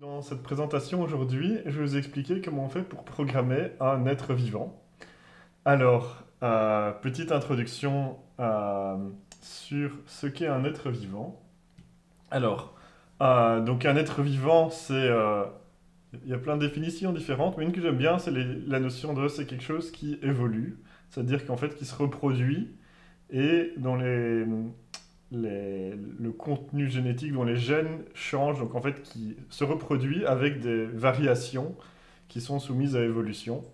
Dans cette présentation aujourd'hui, je vais vous expliquer comment on fait pour programmer un être vivant. Alors, euh, petite introduction euh, sur ce qu'est un être vivant. Alors, euh, donc un être vivant, c'est... Il y a plein de définitions différentes, mais une que j'aime bien, c'est la notion de c'est quelque chose qui évolue, c'est-à-dire qu'en fait qui se reproduit et dont les, le contenu génétique dont les gènes changent, donc en fait qui se reproduit avec des variations qui sont soumises à évolution.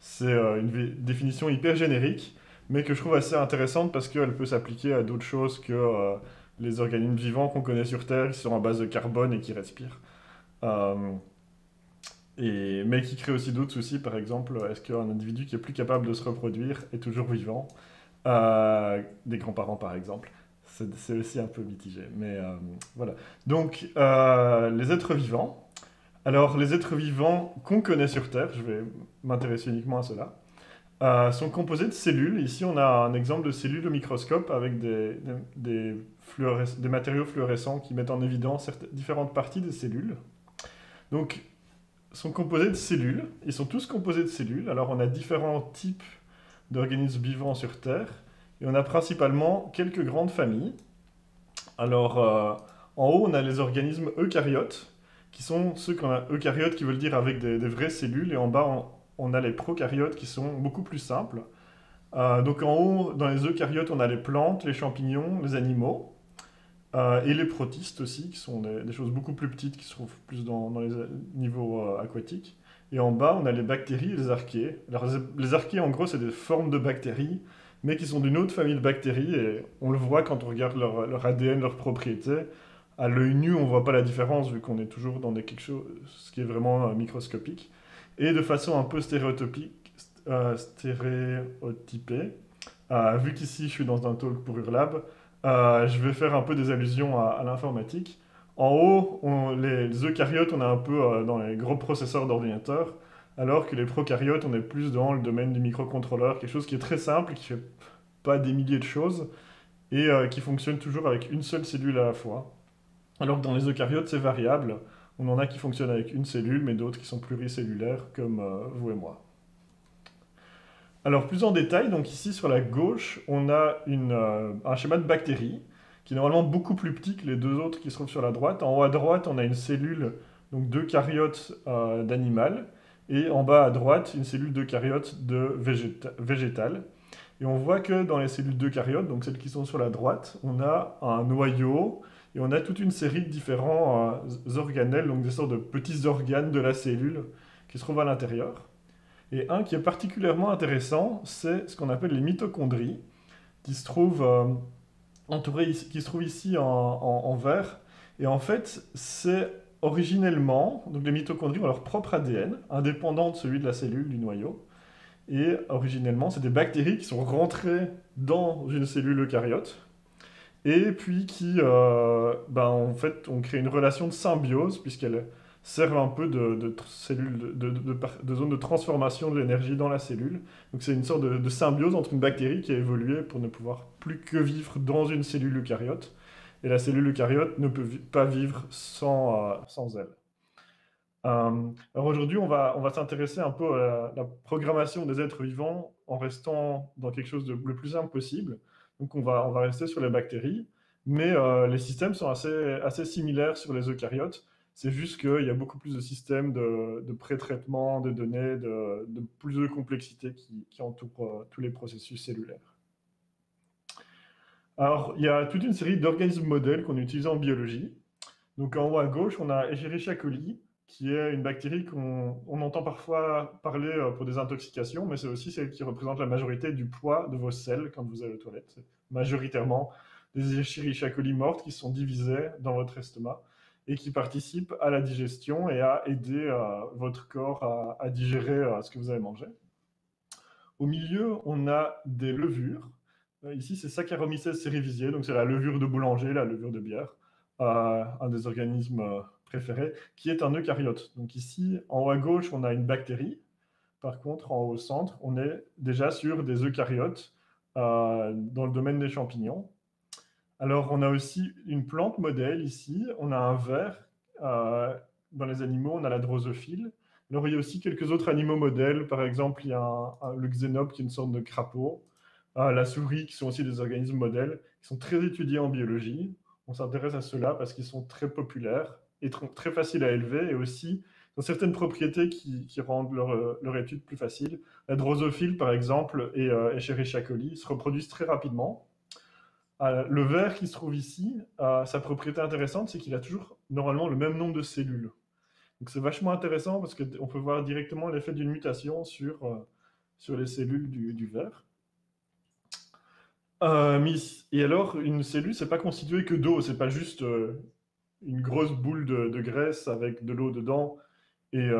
C'est euh, une définition hyper générique, mais que je trouve assez intéressante parce qu'elle peut s'appliquer à d'autres choses que euh, les organismes vivants qu'on connaît sur Terre, qui sont à base de carbone et qui respirent. Euh, et, mais qui créent aussi d'autres soucis, par exemple, est-ce qu'un individu qui est plus capable de se reproduire est toujours vivant? Des grands-parents, par exemple c'est aussi un peu mitigé. Mais euh, voilà. Donc, euh, les êtres vivants. Alors, les êtres vivants qu'on connaît sur Terre, je vais m'intéresser uniquement à cela, euh, sont composés de cellules. Ici, on a un exemple de cellules au microscope avec des, des, des matériaux fluorescents qui mettent en évidence différentes parties des cellules. Donc, sont composés de cellules. Ils sont tous composés de cellules. Alors, on a différents types d'organismes vivants sur Terre. Et on a principalement quelques grandes familles. Alors, euh, en haut, on a les organismes eucaryotes, qui sont ceux qu'on a eucaryotes qui veulent dire avec des, vraies cellules. Et en bas, on, a les prokaryotes qui sont beaucoup plus simples. Euh, donc en haut, dans les eucaryotes, on a les plantes, les champignons, les animaux. Euh, et les protistes aussi, qui sont des, choses beaucoup plus petites, qui se trouvent plus dans, les niveaux aquatiques. Et en bas, on a les bactéries et les archées. Alors, les archées, en gros, c'est des formes de bactéries mais qui sont d'une autre famille de bactéries, et on le voit quand on regarde leur, ADN, leurs propriétés. À l'œil nu, on ne voit pas la différence, vu qu'on est toujours dans des, quelque chose ce qui est vraiment euh, microscopique. Et de façon un peu euh, stéréotypée, euh, vu qu'ici je suis dans un talk pour Urlab, je vais faire un peu des allusions à, l'informatique. En haut, les, eucaryotes, on est un peu dans les gros processeurs d'ordinateur alors que les prokaryotes, on est plus dans le domaine du microcontrôleur, quelque chose qui est très simple, qui fait pas des milliers de choses, et euh, qui fonctionne toujours avec une seule cellule à la fois. Alors que dans les eucaryotes, c'est variable. On en a qui fonctionnent avec une cellule, mais d'autres qui sont pluricellulaires, comme euh, vous et moi. Alors plus en détail, donc ici sur la gauche, on a euh, un schéma de bactéries, qui est normalement beaucoup plus petit que les deux autres qui se trouvent sur la droite. En haut à droite, on a une cellule, donc d'eucaryotes d'animal, et en bas à droite, une cellule d'eucaryote de végétal. Et on voit que dans les cellules d'eucaryotes, donc celles qui sont sur la droite, on a un noyau et on a toute une série de différents euh, organelles, donc des sortes de petits organes de la cellule qui se trouvent à l'intérieur. Et un qui est particulièrement intéressant, c'est ce qu'on appelle les mitochondries, qui se trouvent, euh, qui se trouvent ici en vert. Et en fait, c'est originellement, donc les mitochondries ont leur propre ADN, indépendant de celui de la cellule du noyau. Et originellement, c'est des bactéries qui sont rentrées dans une cellule eucaryote et puis qui, euh, ben, en fait, une relation de symbiose puisqu'elles servent un peu de, de, de, zone de transformation de l'énergie dans la cellule. Donc c'est une sorte de, symbiose entre une bactérie qui a évolué pour ne pouvoir plus que vivre dans une cellule eucaryote et la cellule eucaryote ne peut pas vivre sans, euh, sans elle. Euh, alors aujourd'hui, on va, on va s'intéresser un peu à la, programmation des êtres vivants en restant dans quelque chose de le plus simple possible. Donc on va, on va rester sur les bactéries, mais euh, les systèmes sont assez, assez similaires sur les eucaryotes. C'est juste qu'il y a beaucoup plus de systèmes de, de pré-traitement de données, de, plus de complexité qui, qui entourent tous les processus cellulaires. Alors, il y a toute une série d'organismes modèles qu'on utilise en biologie. Donc, en haut à gauche, on a Escherichia coli, qui est une bactérie qu'on entend parfois parler euh, pour des intoxications, mais c'est aussi celle qui représente la majorité du poids de vos selles quand vous allez aux toilettes. Majoritairement des Escherichia coli mortes qui sont divisées dans votre estomac et qui participent à la digestion et à aider euh, votre corps à, digérer euh, ce que vous avez mangé. Au milieu, on a des levures ici, c'est Saccharomyces cerevisiae, donc c'est la levure de boulanger, la levure de bière, euh, un des organismes euh, préférés, qui est un eucaryote. Donc ici, en haut à gauche, on a une bactérie. Par contre, en haut au centre, on est déjà sur des eucaryotes dans le domaine des champignons. Alors, on a aussi une plante modèle ici. On a un ver dans les animaux, on a la drosophile. Alors, il y a aussi quelques autres animaux modèles. Par exemple, il y a le xénope, qui est une sorte de crapaud. La souris, qui sont aussi des organismes modèles, qui sont très étudiés en biologie. On s'intéresse à ceux-là parce qu'ils sont très populaires et très faciles à élever et aussi ont certaines propriétés qui, rendent leur, leur, étude plus facile. La drosophile, par exemple, et euh, coli se reproduisent très rapidement. Euh, le ver qui se trouve ici, euh, sa propriété intéressante, c'est qu'il a toujours normalement le même nombre de cellules. Donc c'est vachement intéressant parce qu'on peut voir directement l'effet d'une mutation sur, euh, sur les cellules du, du ver. Et alors, une cellule, c'est pas constitué que d'eau, c'est pas juste une grosse boule de, graisse avec de l'eau dedans et,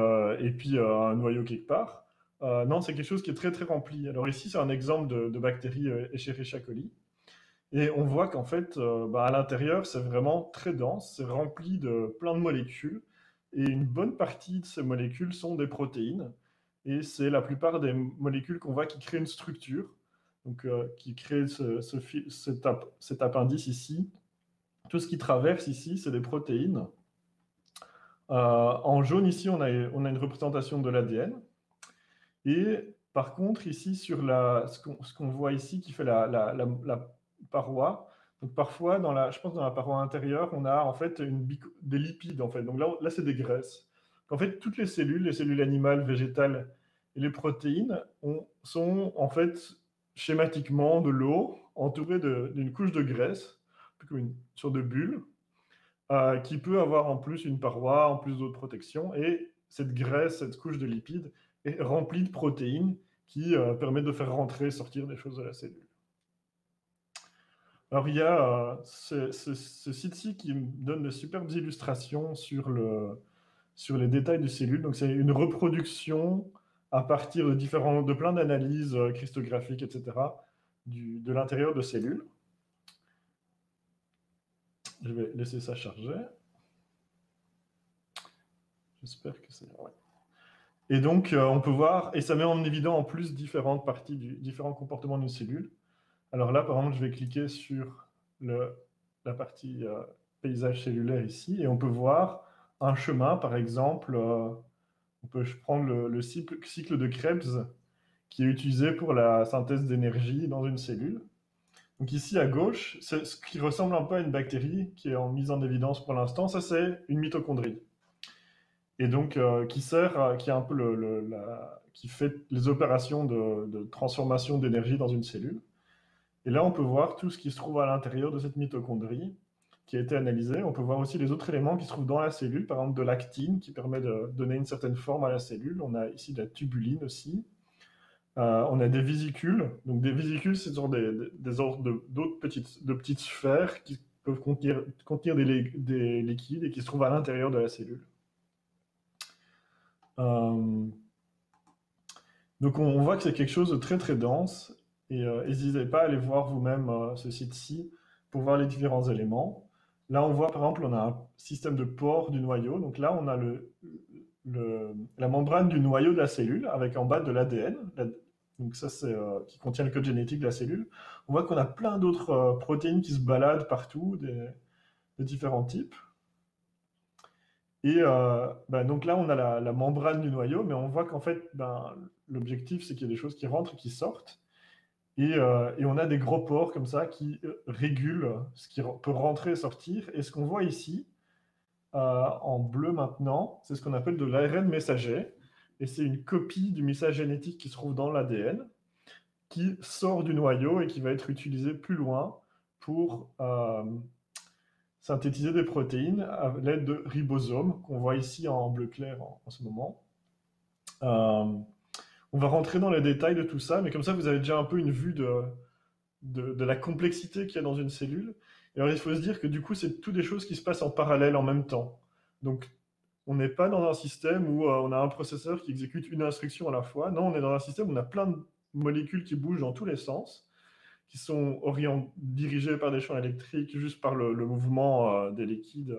et puis un noyau quelque part. non, c'est quelque chose qui est très très rempli. Alors ici, c'est un exemple de, de bactérie Escherichia coli. Et on voit qu'en fait, euh, bah, à l'intérieur, c'est vraiment très dense, c'est rempli de plein de molécules. Et une bonne partie de ces molécules sont des protéines. Et c'est la plupart des molécules qu'on voit qui créent une structure, donc euh, qui créent ce, cet, appendice ici. Tout ce qui traverse ici, c'est des protéines. Euh, en jaune, ici, on a, on a une représentation de l'ADN. Et par contre, ici, sur la, ce qu'on voit ici, qui fait la, la, la paroi. Donc parfois, dans la, je pense dans la paroi intérieure, on a en fait une des lipides. En fait. Donc là, là c'est des graisses. En fait, toutes les cellules, les cellules animales, végétales et les protéines sont en fait schématiquement de l'eau entourée d'une couche de graisse, comme une sorte de bulle, euh, qui peut avoir en plus une paroi, en plus d'autres protections. Et cette graisse, cette couche de lipides, est remplie de protéines qui euh, permettent de faire rentrer et sortir des choses de la cellule. Alors, il y a euh, ce, site-ci qui donne de superbes illustrations sur, sur les détails de cellules. Donc, c'est une reproduction à partir de, différents, de plein d'analyses euh, cristographiques, etc., du, de l'intérieur de cellules. Je vais laisser ça charger. J'espère que c'est... Ouais. Et donc, euh, on peut voir, et ça met en évidence en plus différentes parties, du, différents comportements d'une cellule. Alors là, par exemple, je vais cliquer sur le, la partie euh, paysage cellulaire ici, et on peut voir un chemin, par exemple, on peut prendre le, cycle, de Krebs, qui est utilisé pour la synthèse d'énergie dans une cellule. Donc ici à gauche, ce qui ressemble un peu à une bactérie qui est en mise en évidence pour l'instant, ça c'est une mitochondrie. Et donc euh, qui sert, qui un peu le, qui fait les opérations de transformation d'énergie dans une cellule. Et là, on peut voir tout ce qui se trouve à l'intérieur de cette mitochondrie qui a été analysée. On peut voir aussi les autres éléments qui se trouvent dans la cellule, par exemple de l'actine qui permet de donner une certaine forme à la cellule. On a ici de la tubuline aussi. Euh, on a des vésicules. Donc des vésicules, ce sont des, petites, de petites sphères qui peuvent contenir, des, liquides et qui se trouvent à l'intérieur de la cellule. Euh, donc on voit que c'est quelque chose de très très dense et euh, n'hésitez pas à aller voir vous-même ce site-ci pour voir les différents éléments. Là, on voit par exemple, on a un système de pores du noyau. Donc là, on a la membrane du noyau de la cellule avec en bas de l'ADN. Euh, qui contient le code génétique de la cellule. On voit qu'on a plein d'autres protéines qui se baladent partout, de différents types. Et ben, donc là, on a la, membrane du noyau, mais on voit qu'en fait, ben, l'objectif, c'est qu'il y a des choses qui rentrent et qui sortent. Euh, et, on a des gros pores comme ça qui euh, régulent ce qui peut rentrer et sortir. Et ce qu'on voit ici, euh, en bleu maintenant, c'est ce qu'on appelle de l'ARN messager. Et c'est une copie du message génétique qui se trouve dans l'ADN, qui sort du noyau et qui va être utilisé plus loin pour synthétiser des protéines à l'aide de ribosomes, qu'on voit ici en bleu clair en ce moment. On va rentrer dans les détails de tout ça, mais comme ça, vous avez déjà un peu une vue de, de, la complexité qu'il y a dans une cellule. Et il faut se dire que du coup, c'est toutes des choses qui se passent en parallèle en même temps. Donc, on n'est pas dans un système où euh, on a un processeur qui exécute une instruction à la fois. Non, on est dans un système où on a plein de molécules qui bougent dans tous les sens, qui sont dirigées par des champs électriques, juste par le, mouvement euh, des liquides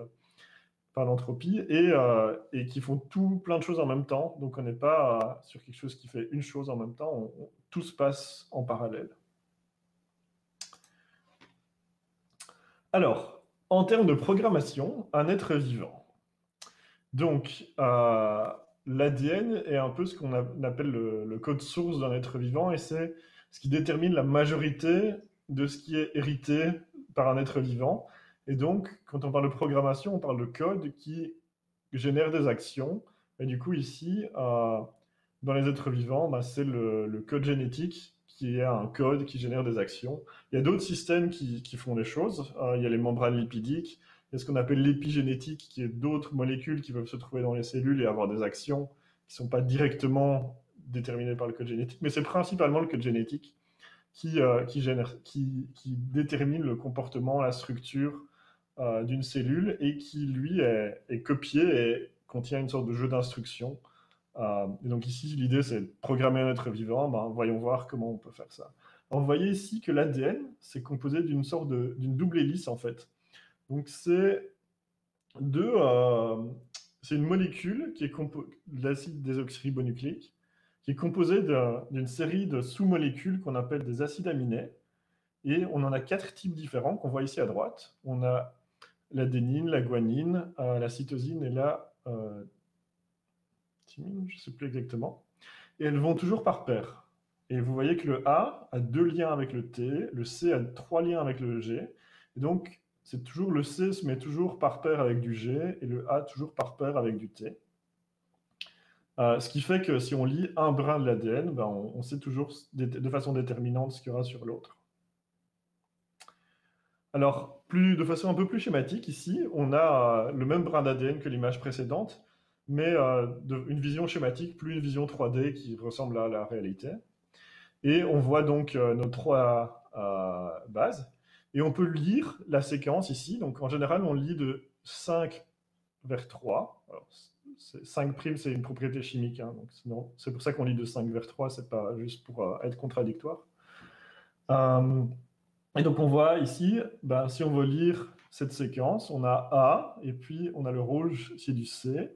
par l'entropie et, euh, et, qui font tout plein de choses en même temps. Donc on n'est pas euh, sur quelque chose qui fait une chose en même temps, tout se passe en parallèle. Alors, en termes de programmation, un être vivant. Donc, euh, l'ADN est un peu ce qu'on appelle le, code source d'un être vivant et c'est ce qui détermine la majorité de ce qui est hérité par un être vivant. Et donc, quand on parle de programmation, on parle de code qui génère des actions. Et du coup, ici, euh, dans les êtres vivants, bah, c'est le, code génétique qui est un code qui génère des actions. Il y a d'autres systèmes qui, font des choses. Euh, il y a les membranes lipidiques, il y a ce qu'on appelle l'épigénétique, qui est d'autres molécules qui peuvent se trouver dans les cellules et avoir des actions qui ne sont pas directement déterminées par le code génétique, mais c'est principalement le code génétique qui, euh, détermine le comportement, la structure euh, d'une cellule et qui, lui, est, est, copié et contient une sorte de jeu d'instructions. Euh, et donc ici, l'idée, c'est de programmer un être vivant. Ben, voyons voir comment on peut faire ça. Alors, vous voyez ici que l'ADN, c'est composé d'une sorte d'une double hélice, en fait. Donc c'est de, euh, c'est une molécule qui est de l'acide désoxyribonucléique, qui est composée d'une série de sous-molécules qu'on appelle des acides aminés. Et on en a quatre types différents qu'on voit ici à droite. On a l'adénine, la guanine, euh, la cytosine et la euh, thymine, je ne sais plus exactement. Et elles vont toujours par paire. Et vous voyez que le A a deux liens avec le T, le C a trois liens avec le G. Et donc, c'est toujours le C se met toujours par paire avec du G et le A toujours par paire avec du T. Euh, ce qui fait que si on lit un brin de l'ADN, ben on, sait toujours de façon déterminante ce qu'il y aura sur l'autre. Alors, de façon un peu plus schématique, ici, on a euh, le même brin d'ADN que l'image précédente, mais euh, une vision schématique, plus une vision 3D qui ressemble à la réalité. Et on voit donc nos trois bases. Et on peut lire la séquence ici. Donc en général, on lit de 5 vers 3. Alors, 5 prime, c'est une propriété chimique. Hein, c'est pour ça qu'on lit de 5 vers 3, c'est pas juste pour euh, être contradictoire. Et donc on voit ici, ben, si on veut lire cette séquence, on a A, et puis on a le rouge, c'est du C,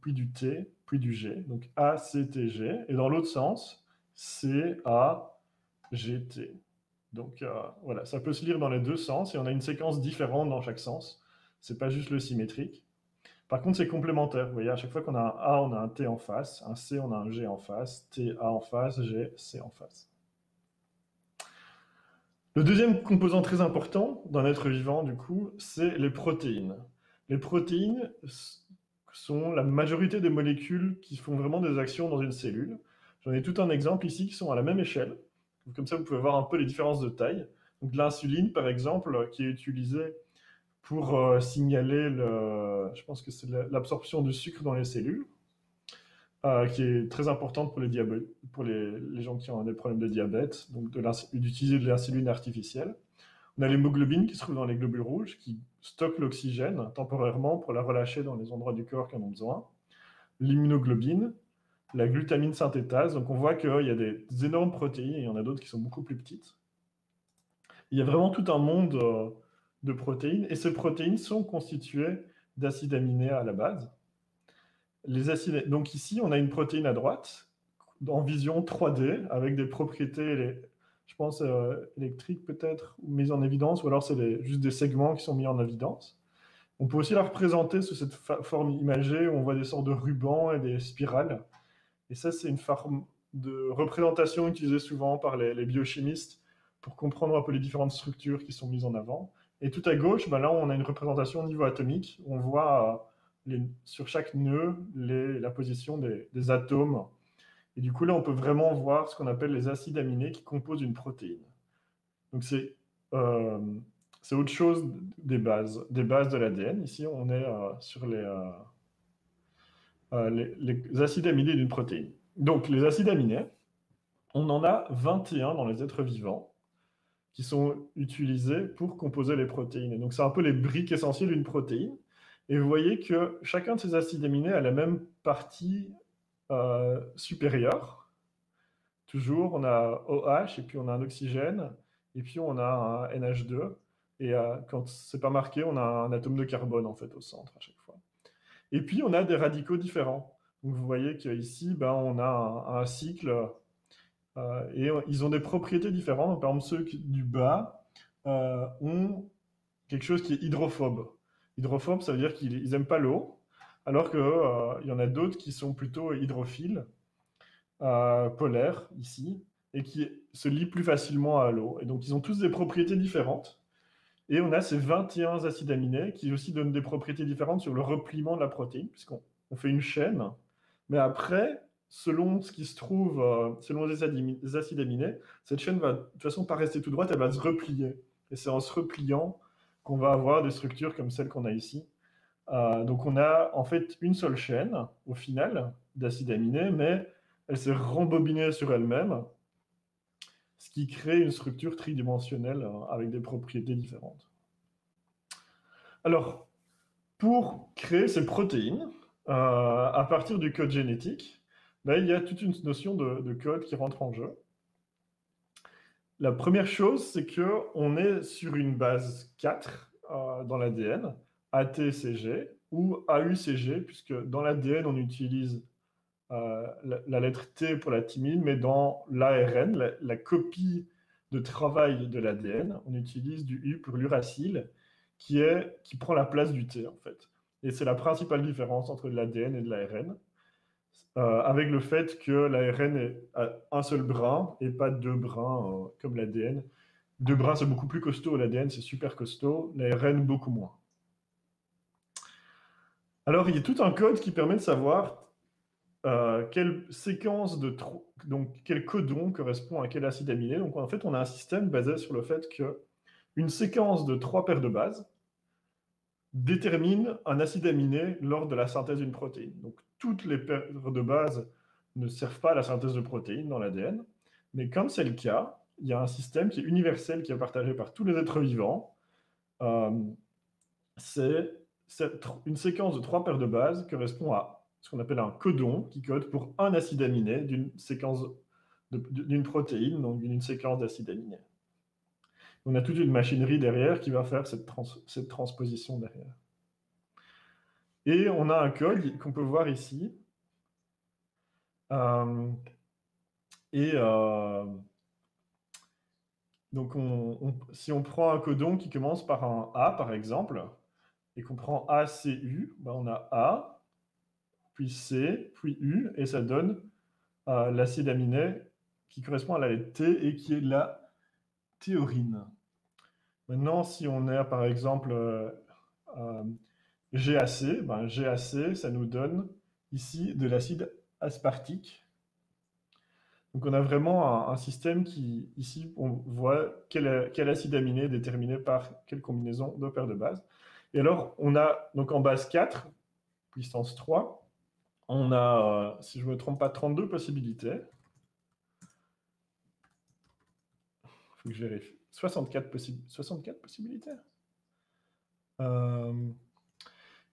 puis du T, puis du G. Donc A, C, T, G. Et dans l'autre sens, C, A, G, T. Donc euh, voilà, ça peut se lire dans les deux sens et on a une séquence différente dans chaque sens. C'est pas juste le symétrique. Par contre, c'est complémentaire. Vous voyez, à chaque fois qu'on a un A, on a un T en face, un C, on a un G en face, T, A en face, G, C en face. Le deuxième composant très important d'un être vivant, du coup, c'est les protéines. Les protéines sont la majorité des molécules qui font vraiment des actions dans une cellule. J'en ai tout un exemple ici qui sont à la même échelle. Comme ça, vous pouvez voir un peu les différences de taille. Donc l'insuline, par exemple, qui est utilisée pour euh, signaler, le, je pense que c'est l'absorption du sucre dans les cellules, euh, qui est très importante pour les, pour les, gens qui ont des problèmes de diabète, donc d'utiliser de l'insuline artificielle. On a l'hémoglobine qui se trouve dans les globules rouges, qui stocke l'oxygène temporairement pour la relâcher dans les endroits du corps qui en ont besoin. L'immunoglobine, la glutamine synthétase. Donc on voit qu'il y a des, énormes protéines et il y en a d'autres qui sont beaucoup plus petites. Il y a vraiment tout un monde euh, de protéines et ces protéines sont constituées d'acides aminés à la base. Les acides, donc ici, on a une protéine à droite en vision 3D avec des propriétés, je pense, euh, électriques peut-être, mises en évidence, ou alors c'est juste des segments qui sont mis en évidence. On peut aussi la représenter sous cette forme imagée où on voit des sortes de rubans et des spirales. Et ça, c'est une forme de représentation utilisée souvent par les, biochimistes pour comprendre un peu les différentes structures qui sont mises en avant. Et tout à gauche, ben là, on a une représentation au niveau atomique. On voit sur chaque nœud la position des, atomes. Et du coup, là, on peut vraiment voir ce qu'on appelle les acides aminés qui composent une protéine. Donc, c'est euh, autre chose des bases, des bases de l'ADN. Ici, on est euh, sur les, euh, les, acides aminés d'une protéine. Donc, les acides aminés, on en a 21 dans les êtres vivants qui sont utilisés pour composer les protéines. Et donc, c'est un peu les briques essentielles d'une protéine. Et vous voyez que chacun de ces acides aminés a la même partie euh, supérieure. Toujours, on a OH, et puis on a un oxygène, et puis on a un NH2. Et euh, quand c'est pas marqué, on a un atome de carbone, en fait, au centre à chaque fois. Et puis, on a des radicaux différents. Donc, vous voyez qu'ici, ben, on a un, cycle euh, et ils ont des propriétés différentes. par exemple, ceux du bas euh, ont quelque chose qui est hydrophobe. Hydrophobe, ça veut dire qu'ils n'aiment pas l'eau. alors qu'il euh, y en a d'autres qui sont plutôt hydrophiles, euh, polaires ici, et qui se lient plus facilement à l'eau. Et donc ils ont tous des propriétés différentes. Et on a ces 21 acides aminés qui aussi donnent des propriétés différentes sur le repliement de la protéine, puisqu'on fait une chaîne. Mais après, selon ce qui se trouve, euh, selon les acides aminés, cette chaîne va de toute façon pas rester tout droite, elle va se replier. Et c'est en se repliant qu'on va avoir des structures comme celle qu'on a ici. Euh, donc on a en fait une seule chaîne au final d'acides aminés, mais elle s'est rembobinée sur elle-même, ce qui crée une structure tridimensionnelle euh, avec des propriétés différentes. Alors, pour créer ces protéines, à partir du code génétique, ben, il y a toute une notion de, code qui rentre en jeu. La première chose, c'est qu'on est sur une base 4 euh, dans l'ADN, ATCG ou AUCG, puisque dans l'ADN, on utilise euh, la, lettre T pour la thymine, mais dans l'ARN, la, copie de travail de l'ADN, on utilise du U pour l'uracile, qui, qui prend la place du T, en fait. Et c'est la principale différence entre l'ADN et l'ARN. Euh, avec le fait que l'ARN est un seul brin et pas deux brins euh, comme l'ADN. Deux brins, c'est beaucoup plus costaud, l'ADN, c'est super costaud, l'ARN, beaucoup moins. Alors, il y a tout un code qui permet de savoir euh, quelle séquence de donc quel codon correspond à quel acide aminé. Donc, en fait, on a un système basé sur le fait que une séquence de trois paires de bases détermine un acide aminé lors de la synthèse d'une protéine. Donc, toutes les paires de base ne servent pas à la synthèse de protéines dans l'ADN, mais comme c'est le cas, il y a un système qui est universel, qui est partagé par tous les êtres vivants. Euh, c'est une séquence de trois paires de bases correspond à ce qu'on appelle un codon, qui code pour un acide aminé d'une séquence d'une protéine, donc d'une séquence d'acides aminés. On a toute une machinerie derrière qui va faire cette, transposition derrière. Et on a un code qu'on peut voir ici. Euh, et euh, donc, si on prend un codon qui commence par un A, par exemple, et qu'on prend ACU, ben on a A, puis C, puis U, et ça donne euh, l'acide aminé qui correspond à la T et qui est la théorine. Maintenant, si on a par exemple euh, euh, GAC, ben, GAC, ça nous donne ici de l'acide aspartique. Donc on a vraiment un, système qui, ici, on voit quel, acide aminé est déterminé par quelle combinaison de paires de bases. Et alors, on a, donc en base 4, puissance 3, on a, euh, si je ne me trompe pas, 32 possibilités. 64, 64 possibilités. Euh,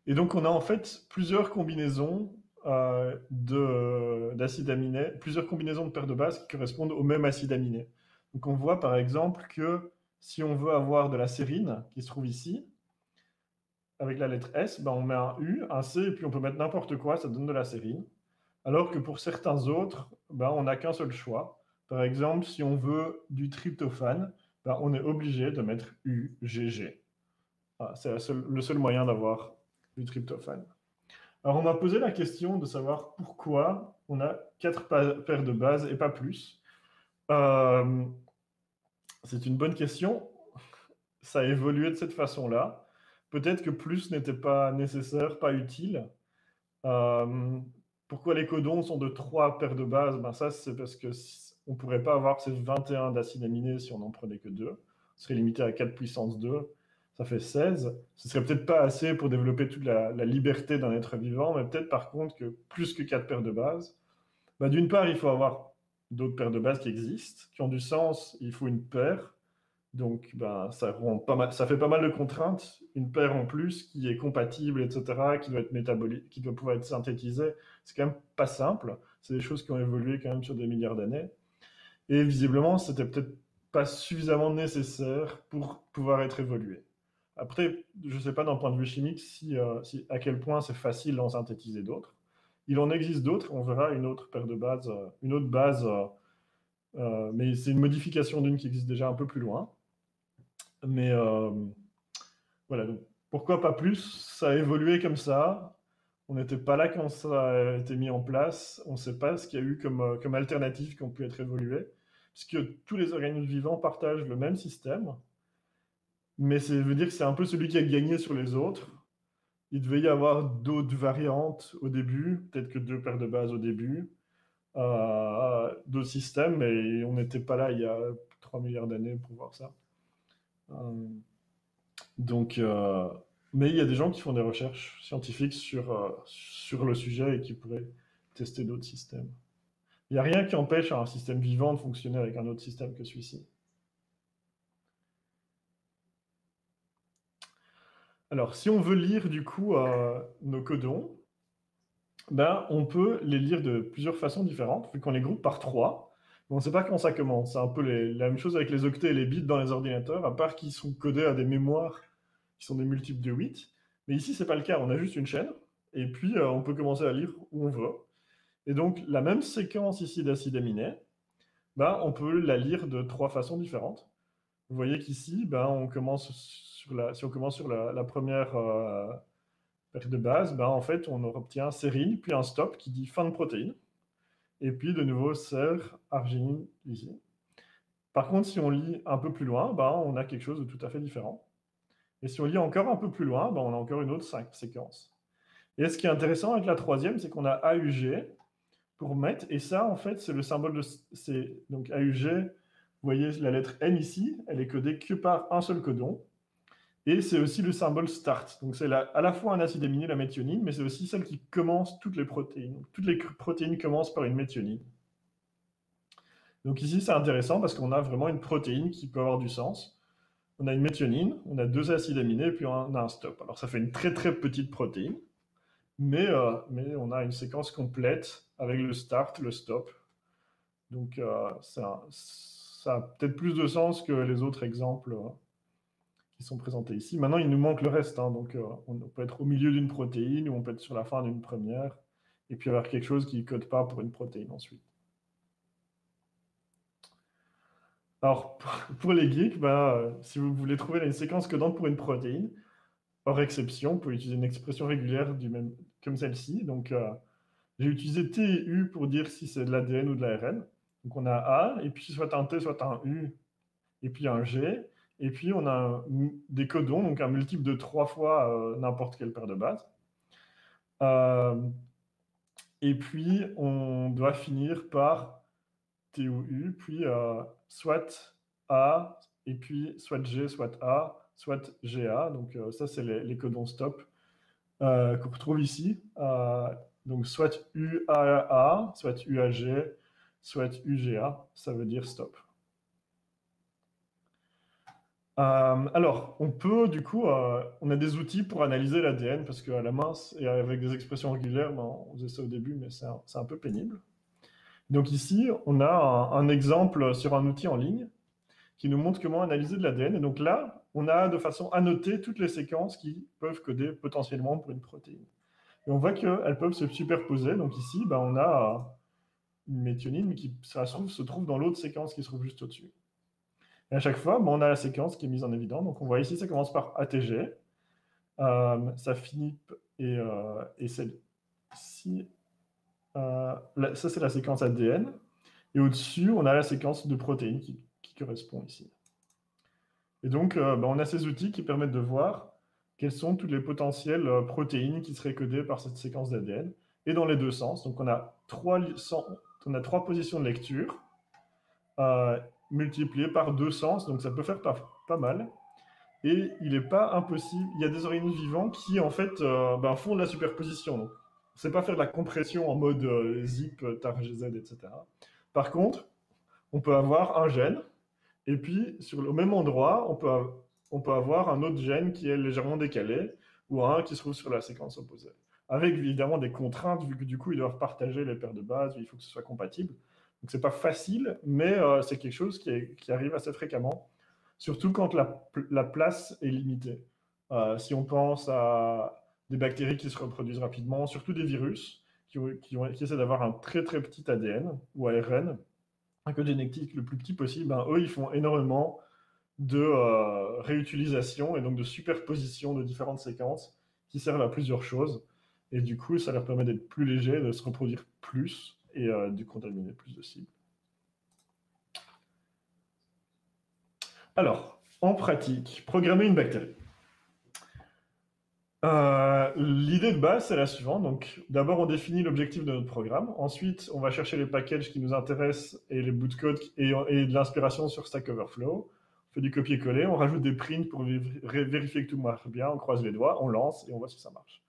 et donc, on a en fait plusieurs combinaisons euh, d'acides aminés, plusieurs combinaisons de paires de bases qui correspondent au même acide aminé. Donc, on voit par exemple que si on veut avoir de la sérine, qui se trouve ici, avec la lettre S, ben on met un U, un C, et puis on peut mettre n'importe quoi, ça donne de la sérine. Alors que pour certains autres, ben on n'a qu'un seul choix. Par exemple, si on veut du tryptophane, ben, on est obligé de mettre UGG. c'est le seul moyen d'avoir du tryptophane. Alors, on m'a posé la question de savoir pourquoi on a quatre paires de bases et pas plus. Euh, c'est une bonne question. Ça a évolué de cette façon-là. Peut-être que plus n'était pas nécessaire, pas utile. Euh, pourquoi les codons sont de trois paires de bases? Ben Ça, c'est parce que on ne pourrait pas avoir ces 21 d'acides aminés si on n'en prenait que 2. On serait limité à 4 puissance 2. Ça fait 16. Ce serait peut-être pas assez pour développer toute la, liberté d'un être vivant, mais peut-être par contre que plus que 4 paires de bases. Bah, D'une part, il faut avoir d'autres paires de bases qui existent, qui ont du sens. Il faut une paire. Donc, ben, ça, rend pas mal, ça fait pas mal de contraintes. Une paire en plus qui est compatible, etc., qui doit être pouvoir être synthétisée, c'est quand même pas simple. C'est des choses qui ont évolué quand même sur des milliards d'années. Et visiblement, c'était peut-être pas suffisamment nécessaire pour pouvoir être évolué. Après, je ne sais pas d'un point de vue chimique si, euh, si à quel point c'est facile d'en synthétiser d'autres. Il en existe d'autres, on verra une autre paire de bases, euh, une autre base, euh, mais c'est une modification d'une qui existe déjà un peu plus loin. Mais voilà, pourquoi pas plus? Ça a évolué comme ça. On n'était pas là quand ça a été mis en place. On ne sait pas ce qu'il y a eu comme, comme alternative qui ont pu être évoluées. Puisque tous les organismes vivants partagent le même système. Mais ça veut dire que c'est un peu celui qui a gagné sur les autres. Il devait y avoir d'autres variantes au début, peut-être que deux paires de bases au début, euh, d'autres systèmes, mais on n'était pas là il y a 3 milliards d'années pour voir ça. Euh, donc, euh, mais il y a des gens qui font des recherches scientifiques sur, euh, sur le sujet et qui pourraient tester d'autres systèmes. Il n'y a rien qui empêche un système vivant de fonctionner avec un autre système que celui-ci. Alors, si on veut lire du coup nos codons, ben, on peut les lire de plusieurs façons différentes, vu qu'on les groupe par trois. on ne sait pas quand ça commence. C'est un peu la même chose avec les octets et les bits dans les ordinateurs, à part qu'ils sont codés à des mémoires qui sont des multiples de 8. Mais ici, c'est pas le cas. On a juste une chaîne, et puis euh, on peut commencer à lire où on veut. Et donc, la même séquence ici d'acides aminés, ben, on peut la lire de trois façons différentes. Vous voyez qu'ici, ben, on commence sur la, si on commence sur la, première euh, de base, ben, en fait, on obtient sérine, puis un stop qui dit fin de protéine. Et puis de nouveau ser, arginine, ici. Par contre, si on lit un peu plus loin, ben, on a quelque chose de tout à fait différent. Et si on lit encore un peu plus loin, ben, on a encore une autre séquence. Et ce qui est intéressant avec la troisième, c'est qu'on a AUG pour mettre, et ça, en fait, c'est le symbole de... C'est, donc AUG, vous voyez la lettre N ici, elle est codée que par un seul codon. Et c'est aussi le symbole start. Donc c'est à la fois un acide aminé, la méthionine, mais c'est aussi celle qui commence toutes les protéines. toutes les protéines commencent par une méthionine. Donc ici, c'est intéressant parce qu'on a vraiment une protéine qui peut avoir du sens. On a une méthionine, on a deux acides aminés, et puis on a un stop. Alors ça fait une très très petite protéine, mais, euh, mais on a une séquence complète avec le start, le stop. Donc euh, ça, a peut-être plus de sens que les autres exemples. Euh, qui sont présentés ici. Maintenant, il nous manque le reste. Hein. donc, euh, on peut être au milieu d'une protéine ou on peut être sur la fin d'une première et puis avoir quelque chose qui ne code pas pour une protéine ensuite. Alors, pour les geeks, bah, si vous voulez trouver une séquence codante pour une protéine, hors exception, vous pouvez utiliser une expression régulière du même, comme celle-ci. Donc, j'ai utilisé T et U pour dire si c'est de l'ADN ou de l'ARN. Donc, on a A, et puis soit un T, soit un U, et puis un G. Et puis, on a des codons, donc un multiple de trois fois euh, n'importe quelle paire de bases. Euh, et puis, on doit finir par T ou U, puis euh, soit A, et puis soit G, soit A, soit GA. Donc, ça, c'est les, codons stop qu'on retrouve ici. Donc, soit UAA, soit UAG, soit UGA, ça veut dire stop. Euh, alors, on peut, du coup, euh, on a des outils pour analyser l'ADN, parce qu'à la main, et avec des expressions régulières, ben, on faisait ça au début, mais c'est un, peu pénible. Donc ici, on a un, exemple sur un outil en ligne qui nous montre comment analyser de l'ADN. Et donc là, on a de façon annoter toutes les séquences qui peuvent coder potentiellement pour une protéine. Et on voit qu'elles peuvent se superposer. Donc ici, ben, on a une méthionine qui ça se, trouve, se trouve dans l'autre séquence qui se trouve juste au-dessus. Et à chaque fois, on a la séquence qui est mise en évidence. Donc on voit ici, ça commence par ATG. Euh, ça finit et, euh, et celle-ci, euh, ça c'est la séquence ADN. Et au-dessus, on a la séquence de protéines qui, correspond ici. Et donc, ben, on a ces outils qui permettent de voir quelles sont toutes les potentielles protéines qui seraient codées par cette séquence d'ADN, et dans les deux sens. Donc, on a trois, positions de lecture multiplié par deux sens, donc ça peut faire pas, mal. Et il n'est pas impossible, il y a des organismes vivants qui en fait euh, ben, font de la superposition. Donc, c'est pas faire de la compression en mode euh, zip, tar, gz, etc. Par contre, on peut avoir un gène, et puis sur même endroit, on peut, on peut avoir un autre gène qui est légèrement décalé, ou un qui se trouve sur la séquence opposée. Avec évidemment des contraintes, vu que du coup ils doivent partager les paires de bases, il faut que ce soit compatible. Donc c'est pas facile, mais euh, c'est quelque chose qui, arrive assez fréquemment, surtout quand la, place est limitée. Euh, si on pense à des bactéries qui se reproduisent rapidement, surtout des virus qui, essaient d'avoir un très très petit ADN ou ARN, un code génétique le plus petit possible, ben, eux ils font énormément de euh, réutilisation et donc de superposition de différentes séquences qui servent à plusieurs choses. Et du coup, ça leur permet d'être plus légers, de se reproduire plus et euh, de contaminer plus de cibles. Alors, en pratique, programmer une bactérie. Euh, l'idée de base, c'est la suivante. Donc, d'abord, on définit l'objectif de notre programme. Ensuite, on va chercher les packages qui nous intéressent et les bouts de code et, de l'inspiration sur Stack Overflow. Du copier-coller, on rajoute des prints pour vérifier que tout marche bien, on croise les doigts, on lance et on voit si ça marche.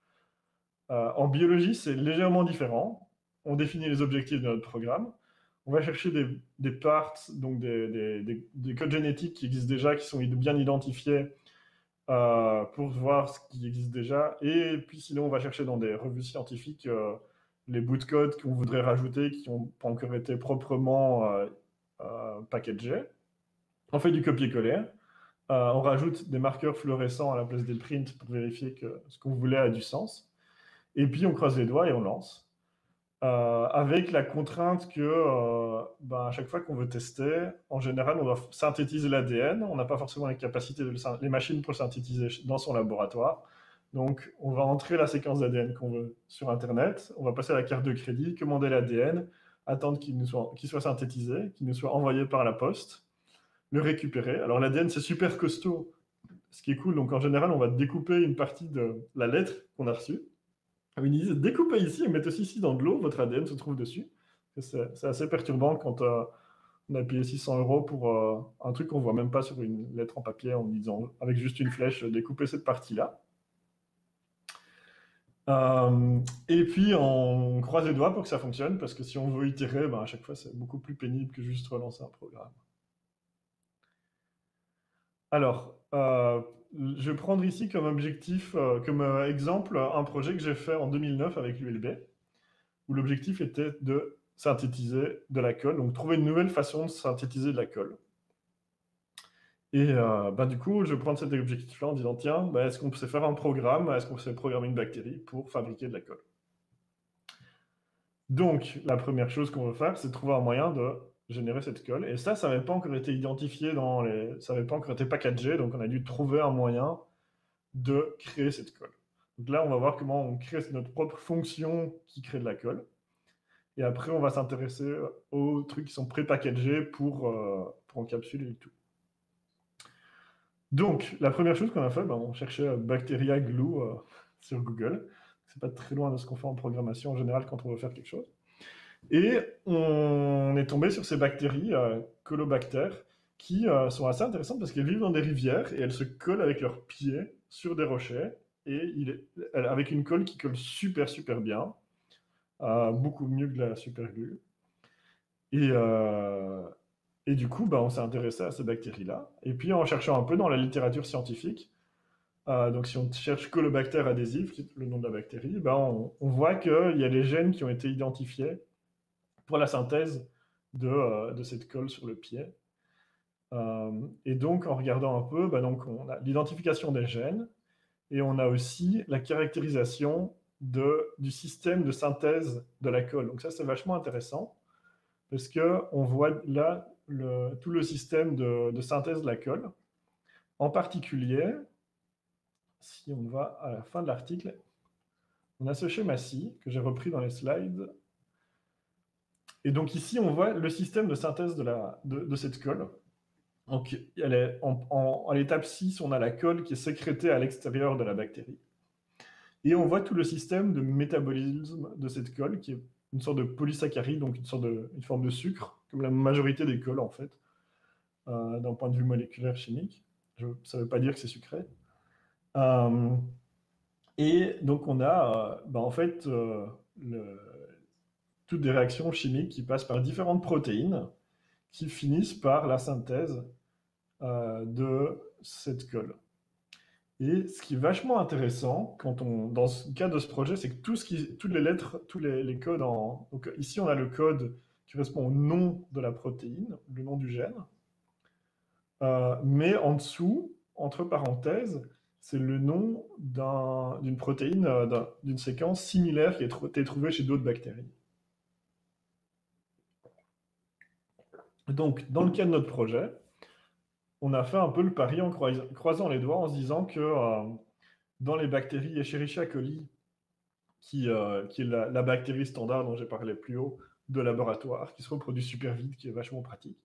Euh, en biologie, c'est légèrement différent. On définit les objectifs de notre programme. On va chercher des, parts, donc des, codes génétiques qui existent déjà, qui sont bien identifiés euh, pour voir ce qui existe déjà. Et puis sinon, on va chercher dans des revues scientifiques euh, les bouts de code qu'on voudrait rajouter, qui n'ont pas encore été proprement packagés. On fait du copier-coller. on rajoute des marqueurs fluorescents à la place des prints pour vérifier que ce qu'on voulait a du sens. Et puis, on croise les doigts et on lance. Euh, avec la contrainte que euh, ben, à chaque fois qu'on veut tester, en général, on doit synthétiser l'ADN. On n'a pas forcément les capacités, de les machines pour le synthétiser dans son laboratoire. Donc, on va entrer la séquence d'ADN qu'on veut sur Internet. On va passer à la carte de crédit, commander l'ADN, attendre qu'il soit synthétisé, qu'il nous soit envoyé par la poste, le récupérer. Alors, l'ADN, c'est super costaud. Ce qui est cool, donc en général, on va découper une partie de la lettre qu'on a reçue ah ils disent découpez ici et mettez ici dans de l'eau, votre ADN se trouve dessus. C'est assez perturbant quand euh, on a payé 600 euros pour euh, un truc qu'on voit même pas sur une lettre en papier en disant avec juste une flèche découper cette partie-là. Euh, et puis on croise les doigts pour que ça fonctionne parce que si on veut itérer, ben, à chaque fois c'est beaucoup plus pénible que juste relancer un programme. Alors, je vais prendre ici comme objectif, euh, comme euh, exemple, un projet que j'ai fait en 2009 avec l'ULB, où l'objectif était de synthétiser de la colle, donc trouver une nouvelle façon de synthétiser de la colle. Et euh, bah, du coup, je vais prendre cet objectif-là en disant, tiens, bah, est-ce qu'on sait faire un programme, est-ce qu'on sait programmer une bactérie pour fabriquer de la colle? Donc, la première chose qu'on veut faire, c'est trouver un moyen de générer cette colle. Et ça, ça n'avait pas encore été identifié dans les... Ça n'avait pas encore été packagé, donc on a dû trouver un moyen de créer cette colle. Donc là, on va voir comment on crée notre propre fonction qui crée de la colle. Et après, on va s'intéresser aux trucs qui sont pré-packagés pour, euh, pour encapsuler le tout. Donc, la première chose qu'on a fait, ben, on cherchait Bacteria Glue euh, sur Google. C'est pas très loin de ce qu'on fait en programmation en général quand on veut faire quelque chose. Et on est tombé sur ces bactéries, euh, colobactères, qui euh, sont assez intéressantes parce qu'elles vivent dans des rivières et elles se collent avec leurs pieds sur des rochers. Et avec une colle qui colle super, super bien. Euh, beaucoup mieux que la super glue. Et, et du coup, bah, on s'est intéressé à ces bactéries-là. Et puis, en cherchant un peu dans la littérature scientifique, donc si on cherche colobacter adhésif, le nom de la bactérie, bah, on voit qu'il y a des gènes qui ont été identifiés pour la synthèse de, euh, de cette colle sur le pied. Euh, et donc, en regardant un peu, bah, donc, on a l'identification des gènes et on a aussi la caractérisation de, du système de synthèse de la colle. Donc ça, c'est vachement intéressant parce qu'on voit là le, tout le système de, de, synthèse de la colle. En particulier, si on va à la fin de l'article, on a ce schéma-ci que j'ai repris dans les slides et donc ici, on voit le système de synthèse de, la, de, cette colle. Donc, elle est en, l'étape 6, on a la colle qui est sécrétée à l'extérieur de la bactérie. Et on voit tout le système de métabolisme de cette colle, qui est une sorte de polysaccharide, donc une sorte de une forme de sucre, comme la majorité des colles en fait, euh, d'un point de vue moléculaire chimique. ça ne veut pas dire que c'est sucré. Euh, et donc on a, euh, bah, en fait, le, toutes des réactions chimiques qui passent par différentes protéines qui finissent par la synthèse euh, de cette colle. Et ce qui est vachement intéressant quand on, dans le cadre de ce projet, c'est que tout ce qui, toutes les lettres, tous les, codes ici, on a le code qui correspond au nom de la protéine, le nom du gène. Euh, mais en dessous, entre parenthèses, c'est le nom d'une protéine, euh, d'une séquence similaire qui a été trouvée chez d'autres bactéries. Donc, dans le cas de notre projet, on a fait un peu le pari en croisant les doigts en se disant que euh, dans les bactéries Escherichia coli, qui, euh, est la, bactérie standard dont j'ai parlé plus haut de laboratoire, qui se reproduit super vite, qui est vachement pratique.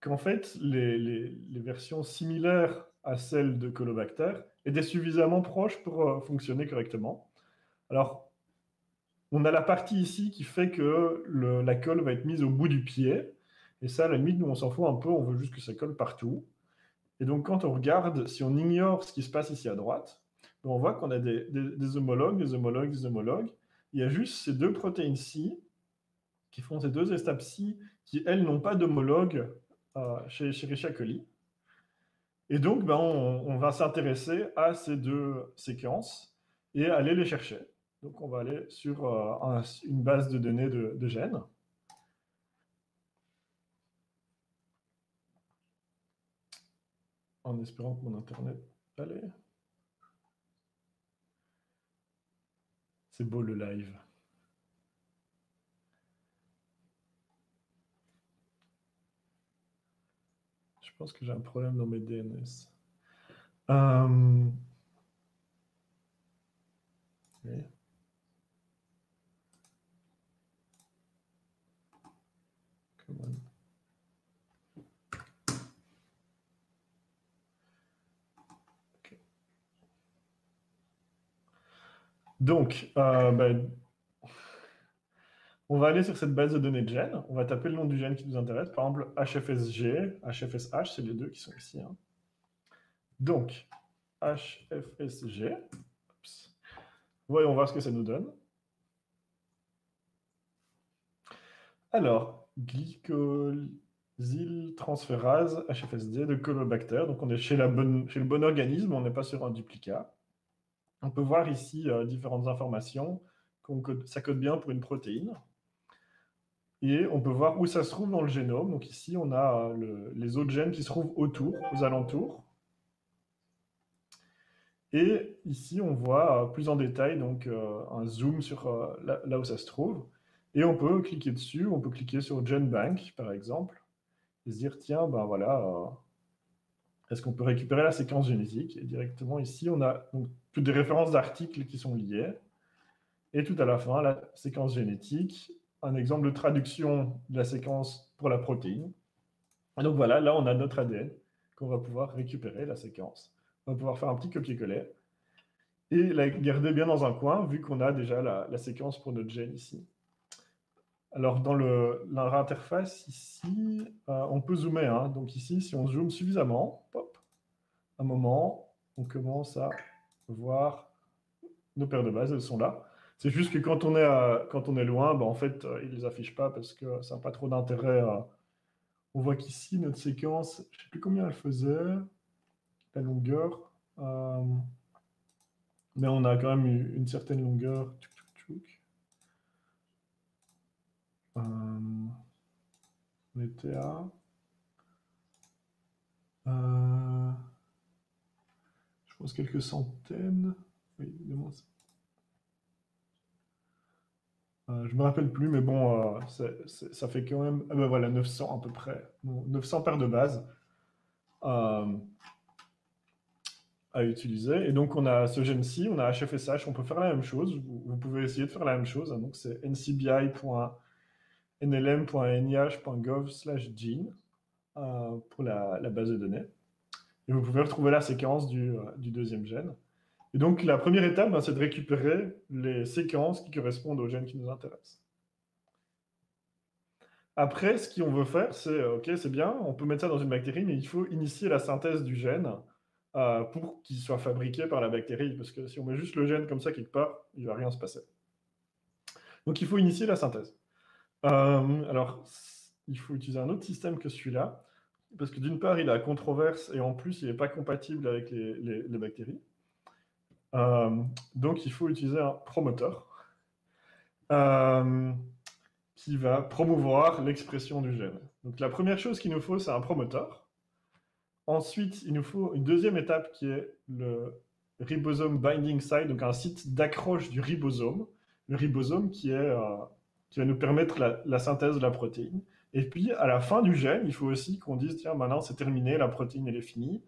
Qu'en fait, les, les, versions similaires à celles de Colobacter étaient suffisamment proches pour euh, fonctionner correctement. Alors, on a la partie ici qui fait que la colle va être mise au bout du pied. Et ça, à la limite, nous, on s'en fout un peu, on veut juste que ça colle partout. Et donc, quand on regarde, si on ignore ce qui se passe ici à droite, ben, on voit qu'on a des, homologues, des homologues, des homologues. Il y a juste ces deux protéines-ci qui font ces deux étapes-ci qui, elles, n'ont pas d'homologue euh, chez, chez Richia. Et donc, ben, on, va s'intéresser à ces deux séquences et aller les chercher. Donc, on va aller sur euh, une base de données de gènes. En espérant que mon Internet allait. C'est beau le live. Je pense que j'ai un problème dans mes DNS. Euh... Donc, euh, ben, on va aller sur cette base de données de gènes. On va taper le nom du gène qui nous intéresse. Par exemple, HFSG, HFSH, c'est les deux qui sont ici. Hein. Donc, HFSG. Voyons voir ce que ça nous donne. Alors, glycosyltransférase HFSD de Colobacter. Donc, on est chez, le bon organisme, on n'est pas sur un duplicat. On peut voir ici euh, différentes informations. ça code bien pour une protéine. Et on peut voir où ça se trouve dans le génome. Donc ici, on a euh, les autres gènes qui se trouvent autour, aux alentours. Et ici, on voit euh, plus en détail donc, un zoom sur là, où ça se trouve. Et on peut cliquer dessus, on peut cliquer sur GenBank, par exemple, et se dire, tiens, ben voilà, est-ce qu'on peut récupérer la séquence génétique? Et directement ici, on a toutes des références d'articles qui sont liées. Et tout à la fin, la séquence génétique, un exemple de traduction de la séquence pour la protéine. Et donc voilà, là, on a notre ADN qu'on va pouvoir récupérer, la séquence. On va pouvoir faire un petit copier-coller et la garder bien dans un coin, vu qu'on a déjà la, séquence pour notre gène ici. Alors, dans l'interface, ici, euh, on peut zoomer. Hein. Donc ici, si on zoome suffisamment, pop, un moment, on commence à voir nos paires de bases, elles sont là. C'est juste que quand on est, quand on est loin, ben, en fait, euh, ils ne les affichent pas parce que ça n'a pas trop d'intérêt. Euh. On voit qu'ici, notre séquence, je ne sais plus combien elle faisait, la longueur, mais on a quand même une certaine longueur. Euh, on était à... Euh, je quelques centaines. Euh, je me rappelle plus, mais bon, euh, ça fait quand même, ah ben voilà, 900 à peu près, 900 paires de bases à utiliser. Et donc, on a ce gène-ci, on a HFSH, on peut faire la même chose. Vous, pouvez essayer de faire la même chose. Donc, c'est ncbi.com nlm.nih.gov gene euh, pour la, base de données. Et vous pouvez retrouver la séquence du, euh, deuxième gène. Et donc, la première étape, ben, c'est de récupérer les séquences qui correspondent au gène qui nous intéresse. Après, ce qu'on veut faire, c'est, euh, OK, c'est bien, on peut mettre ça dans une bactérie, mais il faut initier la synthèse du gène pour qu'il soit fabriqué par la bactérie. Parce que si on met juste le gène comme ça quelque part, il ne va rien se passer. Donc, il faut initier la synthèse. Euh, alors, il faut utiliser un autre système que celui-là, parce que d'une part, il a controverse et en plus, il n'est pas compatible avec les, bactéries. Euh, donc, il faut utiliser un promoteur euh, qui va promouvoir l'expression du gène. Donc, la première chose qu'il nous faut, c'est un promoteur. Ensuite, il nous faut une deuxième étape qui est le ribosome binding site, donc un site d'accroche du ribosome. Le ribosome qui est qui va nous permettre la, synthèse de la protéine. Et puis, à la fin du gène, il faut aussi qu'on dise, tiens, maintenant c'est terminé, la protéine, elle est finie.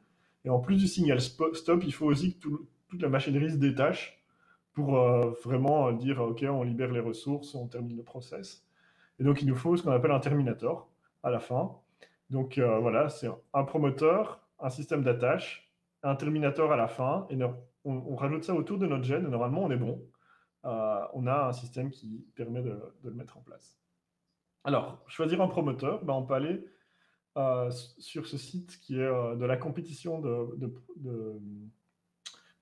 Et en plus du signal stop, il faut aussi que toute la machinerie se détache pour euh, vraiment dire, OK, on libère les ressources, on termine le process. Et donc, il nous faut ce qu'on appelle un terminator à la fin. Donc, voilà, c'est un promoteur, un système d'attache, un terminator à la fin, et on, rajoute ça autour de notre gène, et normalement, on est bon. on a un système qui permet de, le mettre en place. Alors, choisir un promoteur, ben, on peut aller euh, sur ce site qui est euh, de la compétition de,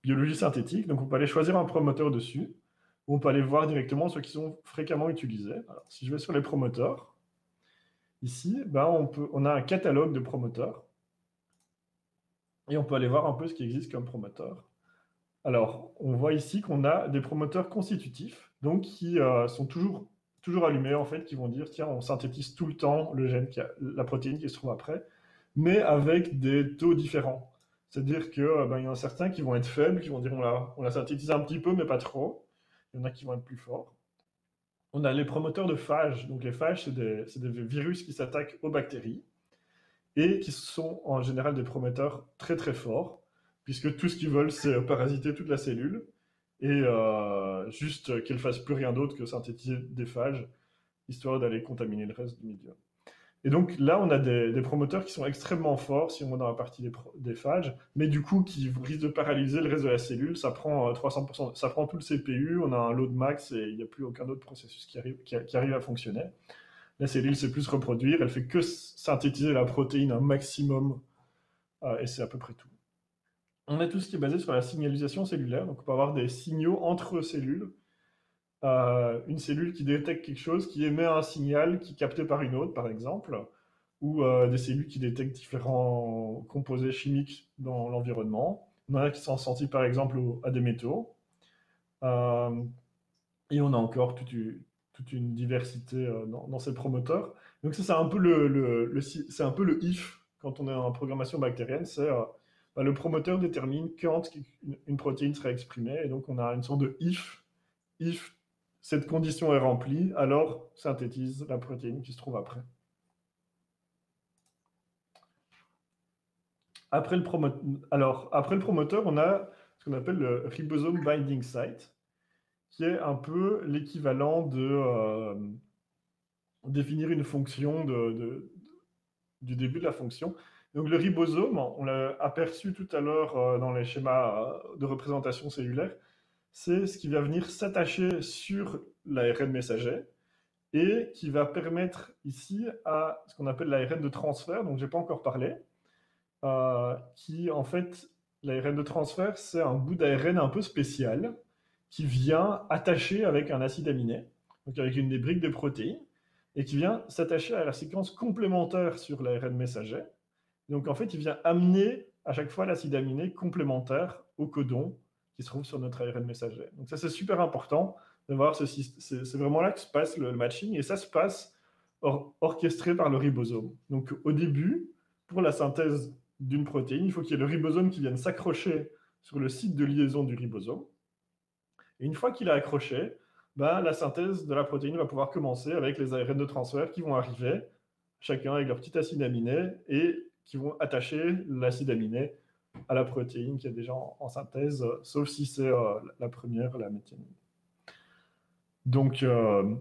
biologie synthétique. Donc, on peut aller choisir un promoteur dessus, on peut aller voir directement ceux qui sont fréquemment utilisés. Si je vais sur les promoteurs, ici, ben, on a un catalogue de promoteurs, et on peut aller voir un peu ce qui existe comme promoteur. Alors, on voit ici qu'on a des promoteurs constitutifs, donc qui euh, sont toujours toujours allumés, en fait, qui vont dire, tiens, on synthétise tout le temps le gène, qui a, la protéine qui se trouve après, mais avec des taux différents. C'est-à-dire qu'il euh, ben, y en a certains qui vont être faibles, qui vont dire, on la, on la synthétise un petit peu, mais pas trop. Il y en a qui vont être plus forts. On a les promoteurs de phages. Donc les phages, c'est des, des, virus qui s'attaquent aux bactéries et qui sont en général des promoteurs très très forts, puisque tout ce qu'ils veulent, c'est parasiter toute la cellule et euh, juste qu'elle fasse plus rien d'autre que synthétiser des phages, histoire d'aller contaminer le reste du milieu. Et donc là, on a des, promoteurs qui sont extrêmement forts si on va dans la partie des, phages, mais du coup qui risquent de paralyser le reste de la cellule. Ça prend 300%, euh, ça prend tout le CPU, on a un load max et il n'y a plus aucun autre processus qui arrive, à fonctionner. La cellule sait plus se reproduire, elle fait que synthétiser la protéine un maximum euh, et c'est à peu près tout on a tout ce qui est basé sur la signalisation cellulaire. Donc, on peut avoir des signaux entre cellules. Euh, une cellule qui détecte quelque chose, qui émet un signal qui est capté par une autre, par exemple, ou euh, des cellules qui détectent différents composés chimiques dans l'environnement. On a qui sont sensibles, par exemple, à des métaux. Euh, et on a encore toute une, diversité dans, ces promoteurs. Donc ça, c'est un peu le, c'est un peu le if quand on est en programmation bactérienne, c'est bah, le promoteur détermine quand une protéine sera exprimée. Et donc, on a une sorte de if. If cette condition est remplie, alors synthétise la protéine qui se trouve après. Après le, alors, après le promoteur, on a ce qu'on appelle le ribosome binding site, qui est un peu l'équivalent de euh, définir une fonction du début de la fonction. Donc le ribosome, on l'a aperçu tout à l'heure euh, dans les schémas euh, de représentation cellulaire, c'est ce qui va venir s'attacher sur l'ARN messager et qui va permettre ici à ce qu'on appelle l'ARN de transfert, donc je n'ai pas encore parlé, euh, qui en fait, l'ARN de transfert, c'est un bout d'ARN un peu spécial qui vient attacher avec un acide aminé, donc avec une des briques de protéines, et qui vient s'attacher à la séquence complémentaire sur l'ARN messager, donc en fait, il vient amener à chaque fois l'acide aminé complémentaire au codon qui se trouve sur notre ARN messager. Donc ça, c'est super important de voir ceci. C'est vraiment là que se passe le, matching et ça se passe orchestré par le ribosome. Donc au début, pour la synthèse d'une protéine, il faut qu'il y ait le ribosome qui vienne s'accrocher sur le site de liaison du ribosome. Et une fois qu'il a accroché, ben, la synthèse de la protéine va pouvoir commencer avec les ARN de transfert qui vont arriver, chacun avec leur petit acide aminé, et qui vont attacher l'acide aminé à la protéine qui est déjà en, synthèse, sauf si c'est euh, la première, la méthionine. Donc, euh,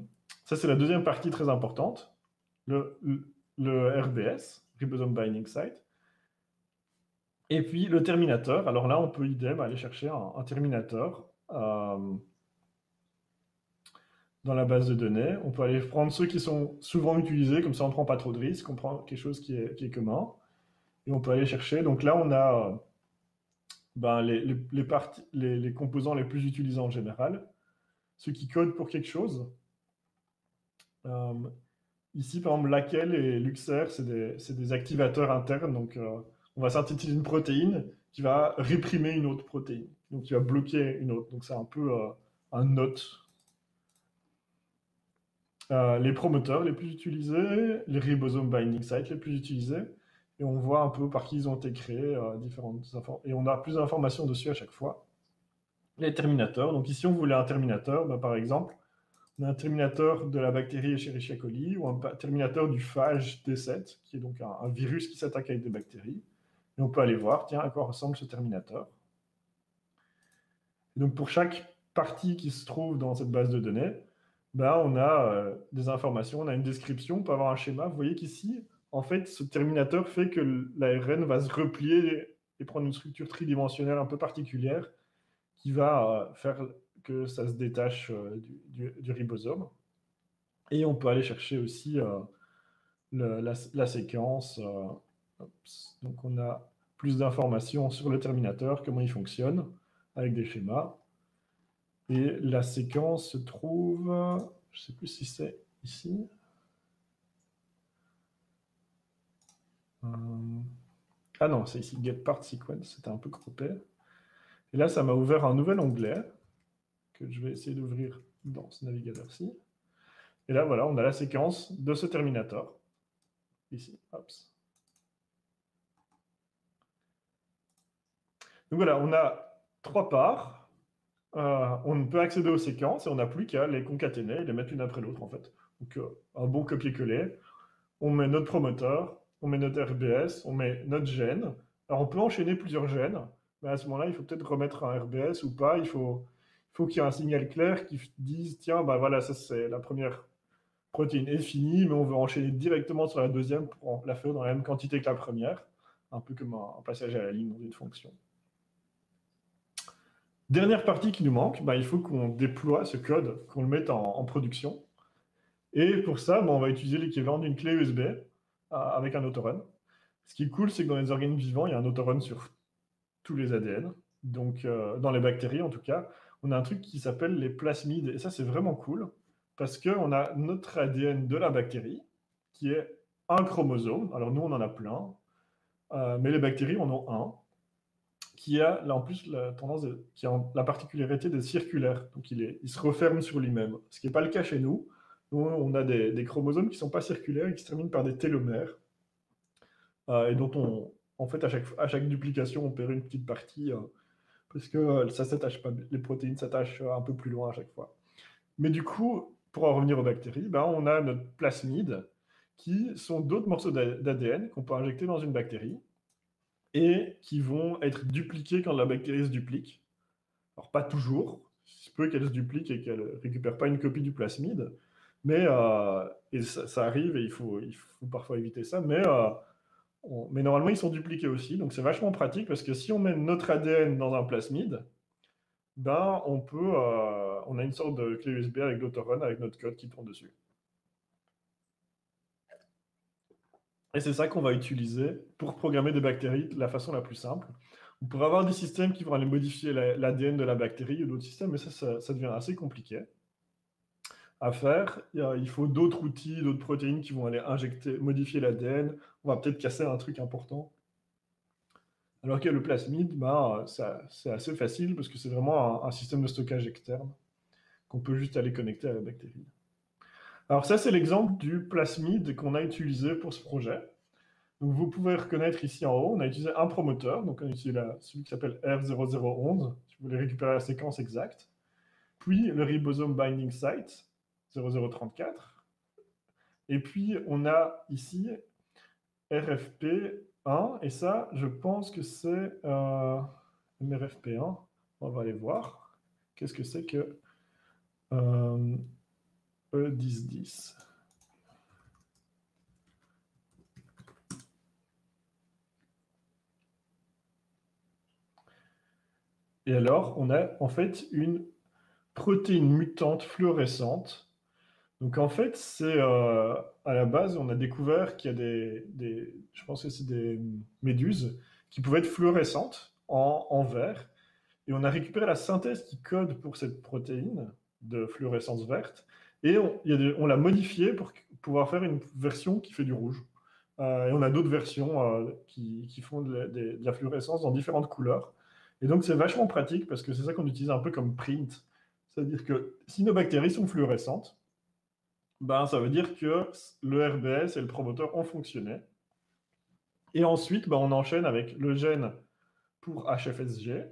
ça, c'est la deuxième partie très importante, le, RBS, Ribosome Binding Site. Et puis, le terminateur. Alors là, on peut idem aller chercher un, terminateur euh, dans la base de données. On peut aller prendre ceux qui sont souvent utilisés, comme ça on ne prend pas trop de risques, on prend quelque chose qui est, qui est commun on peut aller chercher. Donc là, on a ben, les, composants les plus utilisés en général, ceux qui codent pour quelque chose. Euh, ici, par exemple, laquelle et Luxer, c'est des, activateurs internes. Donc, euh, on va synthétiser une protéine qui va réprimer une autre protéine, donc qui va bloquer une autre. Donc, c'est un peu euh, un note. les promoteurs les plus utilisés, les ribosomes binding sites les plus utilisés, et on voit un peu par qui ils ont été créés, euh, différentes et on a plus d'informations dessus à chaque fois. Les terminateurs, donc ici on voulait un terminateur, bah, par exemple, on a un terminateur de la bactérie Escherichia coli ou un terminateur du phage T7, qui est donc un, virus qui s'attaque avec des bactéries. Et on peut aller voir, tiens, à quoi ressemble ce terminateur. donc pour chaque partie qui se trouve dans cette base de données, ben, on a euh, des informations, on a une description, on peut avoir un schéma. Vous voyez qu'ici, en fait, ce terminateur fait que l'ARN va se replier et prendre une structure tridimensionnelle un peu particulière qui va euh, faire que ça se détache euh, du, ribosome. Et on peut aller chercher aussi la, séquence. Donc on a plus d'informations sur le terminateur, comment il fonctionne, avec des schémas. Et la séquence se trouve, je ne sais plus si c'est ici. Euh, ah non, c'est ici, Get Part Sequence, c'était un peu croppé. Et là, ça m'a ouvert un nouvel onglet que je vais essayer d'ouvrir dans ce navigateur-ci. Et là, voilà, on a la séquence de ce Terminator. Ici, hop. Donc voilà, on a trois parts. Euh, on peut accéder aux séquences et on n'a plus qu'à les concaténer et les mettre une après l'autre en fait. Donc euh, un bon copier-coller. On met notre promoteur, on met notre RBS, on met notre gène. Alors on peut enchaîner plusieurs gènes, mais à ce moment-là, il faut peut-être remettre un RBS ou pas. Il faut, qu'il y ait un signal clair qui dise tiens, bah voilà, ça c'est la première protéine est finie, mais on veut enchaîner directement sur la deuxième pour la faire dans la même quantité que la première, un peu comme un passage à la ligne dans une fonction. Dernière partie qui nous manque, bah, il faut qu'on déploie ce code, qu'on le mette en, production. Et pour ça, bah, on va utiliser l'équivalent d'une clé USB avec un autorun. Ce qui est cool, c'est que dans les organismes vivants, il y a un autorun sur tous les ADN. Donc, euh, dans les bactéries, en tout cas, on a un truc qui s'appelle les plasmides. Et ça, c'est vraiment cool parce qu'on a notre ADN de la bactérie qui est un chromosome. Alors, nous, on en a plein. Euh, mais les bactéries en ont un qui a là en plus la tendance, qui a la particularité d'être circulaire. Donc il, est, il se referme sur lui-même, ce qui n'est pas le cas chez nous. On a des, chromosomes qui ne sont pas circulaires et qui se terminent par des télomères, euh, et dont on, en fait, à chaque, à chaque duplication, on perd une petite partie, euh, parce que euh, ça s'attache pas, les protéines s'attachent un peu plus loin à chaque fois. Mais du coup, pour en revenir aux bactéries, ben, on a notre plasmide, qui sont d'autres morceaux d'ADN qu'on peut injecter dans une bactérie, et qui vont être dupliqués quand la bactérie se duplique. Alors, pas toujours. Il se peut qu'elle se duplique et qu'elle ne récupère pas une copie du plasmide. Mais euh, ça, arrive et il faut, parfois éviter ça. Mais, euh, mais normalement, ils sont dupliqués aussi. Donc, c'est vachement pratique parce que si on met notre ADN dans un plasmide, ben, euh, on a une sorte de clé USB avec l'autorun, avec notre code qui tourne dessus. Et c'est ça qu'on va utiliser pour programmer des bactéries de la façon la plus simple. On pourrait avoir des systèmes qui vont aller modifier l'ADN de la bactérie ou d'autres systèmes, mais ça, devient assez compliqué à faire. Il faut d'autres outils, d'autres protéines qui vont aller injecter, modifier l'ADN. On va peut-être casser un truc important. Alors que le plasmide, bah, c'est assez facile parce que c'est vraiment un système de stockage externe qu'on peut juste aller connecter à la bactérie. Alors ça, c'est l'exemple du plasmide qu'on a utilisé pour ce projet. Donc vous pouvez reconnaître ici en haut, on a utilisé un promoteur, donc on a utilisé celui qui s'appelle R0011, si vous voulez récupérer la séquence exacte, puis le ribosome binding site 0034, et puis on a ici RFP1, et ça, je pense que c'est euh, MRFP1, on va aller voir. Qu'est-ce que c'est que... Euh, E1010. Et alors, on a en fait une protéine mutante fluorescente. Donc en fait, c'est euh, à la base, on a découvert qu'il y a des, je pense que des méduses qui pouvaient être fluorescentes en, vert. Et on a récupéré la synthèse qui code pour cette protéine de fluorescence verte. Et on, l'a modifié pour pouvoir faire une version qui fait du rouge. Euh, et on a d'autres versions euh, qui, font de la, fluorescence dans différentes couleurs. Et donc, c'est vachement pratique parce que c'est ça qu'on utilise un peu comme print. C'est-à-dire que si nos bactéries sont fluorescentes, ben, ça veut dire que le RBS et le promoteur ont fonctionné. Et ensuite, ben, on enchaîne avec le gène pour HFSG,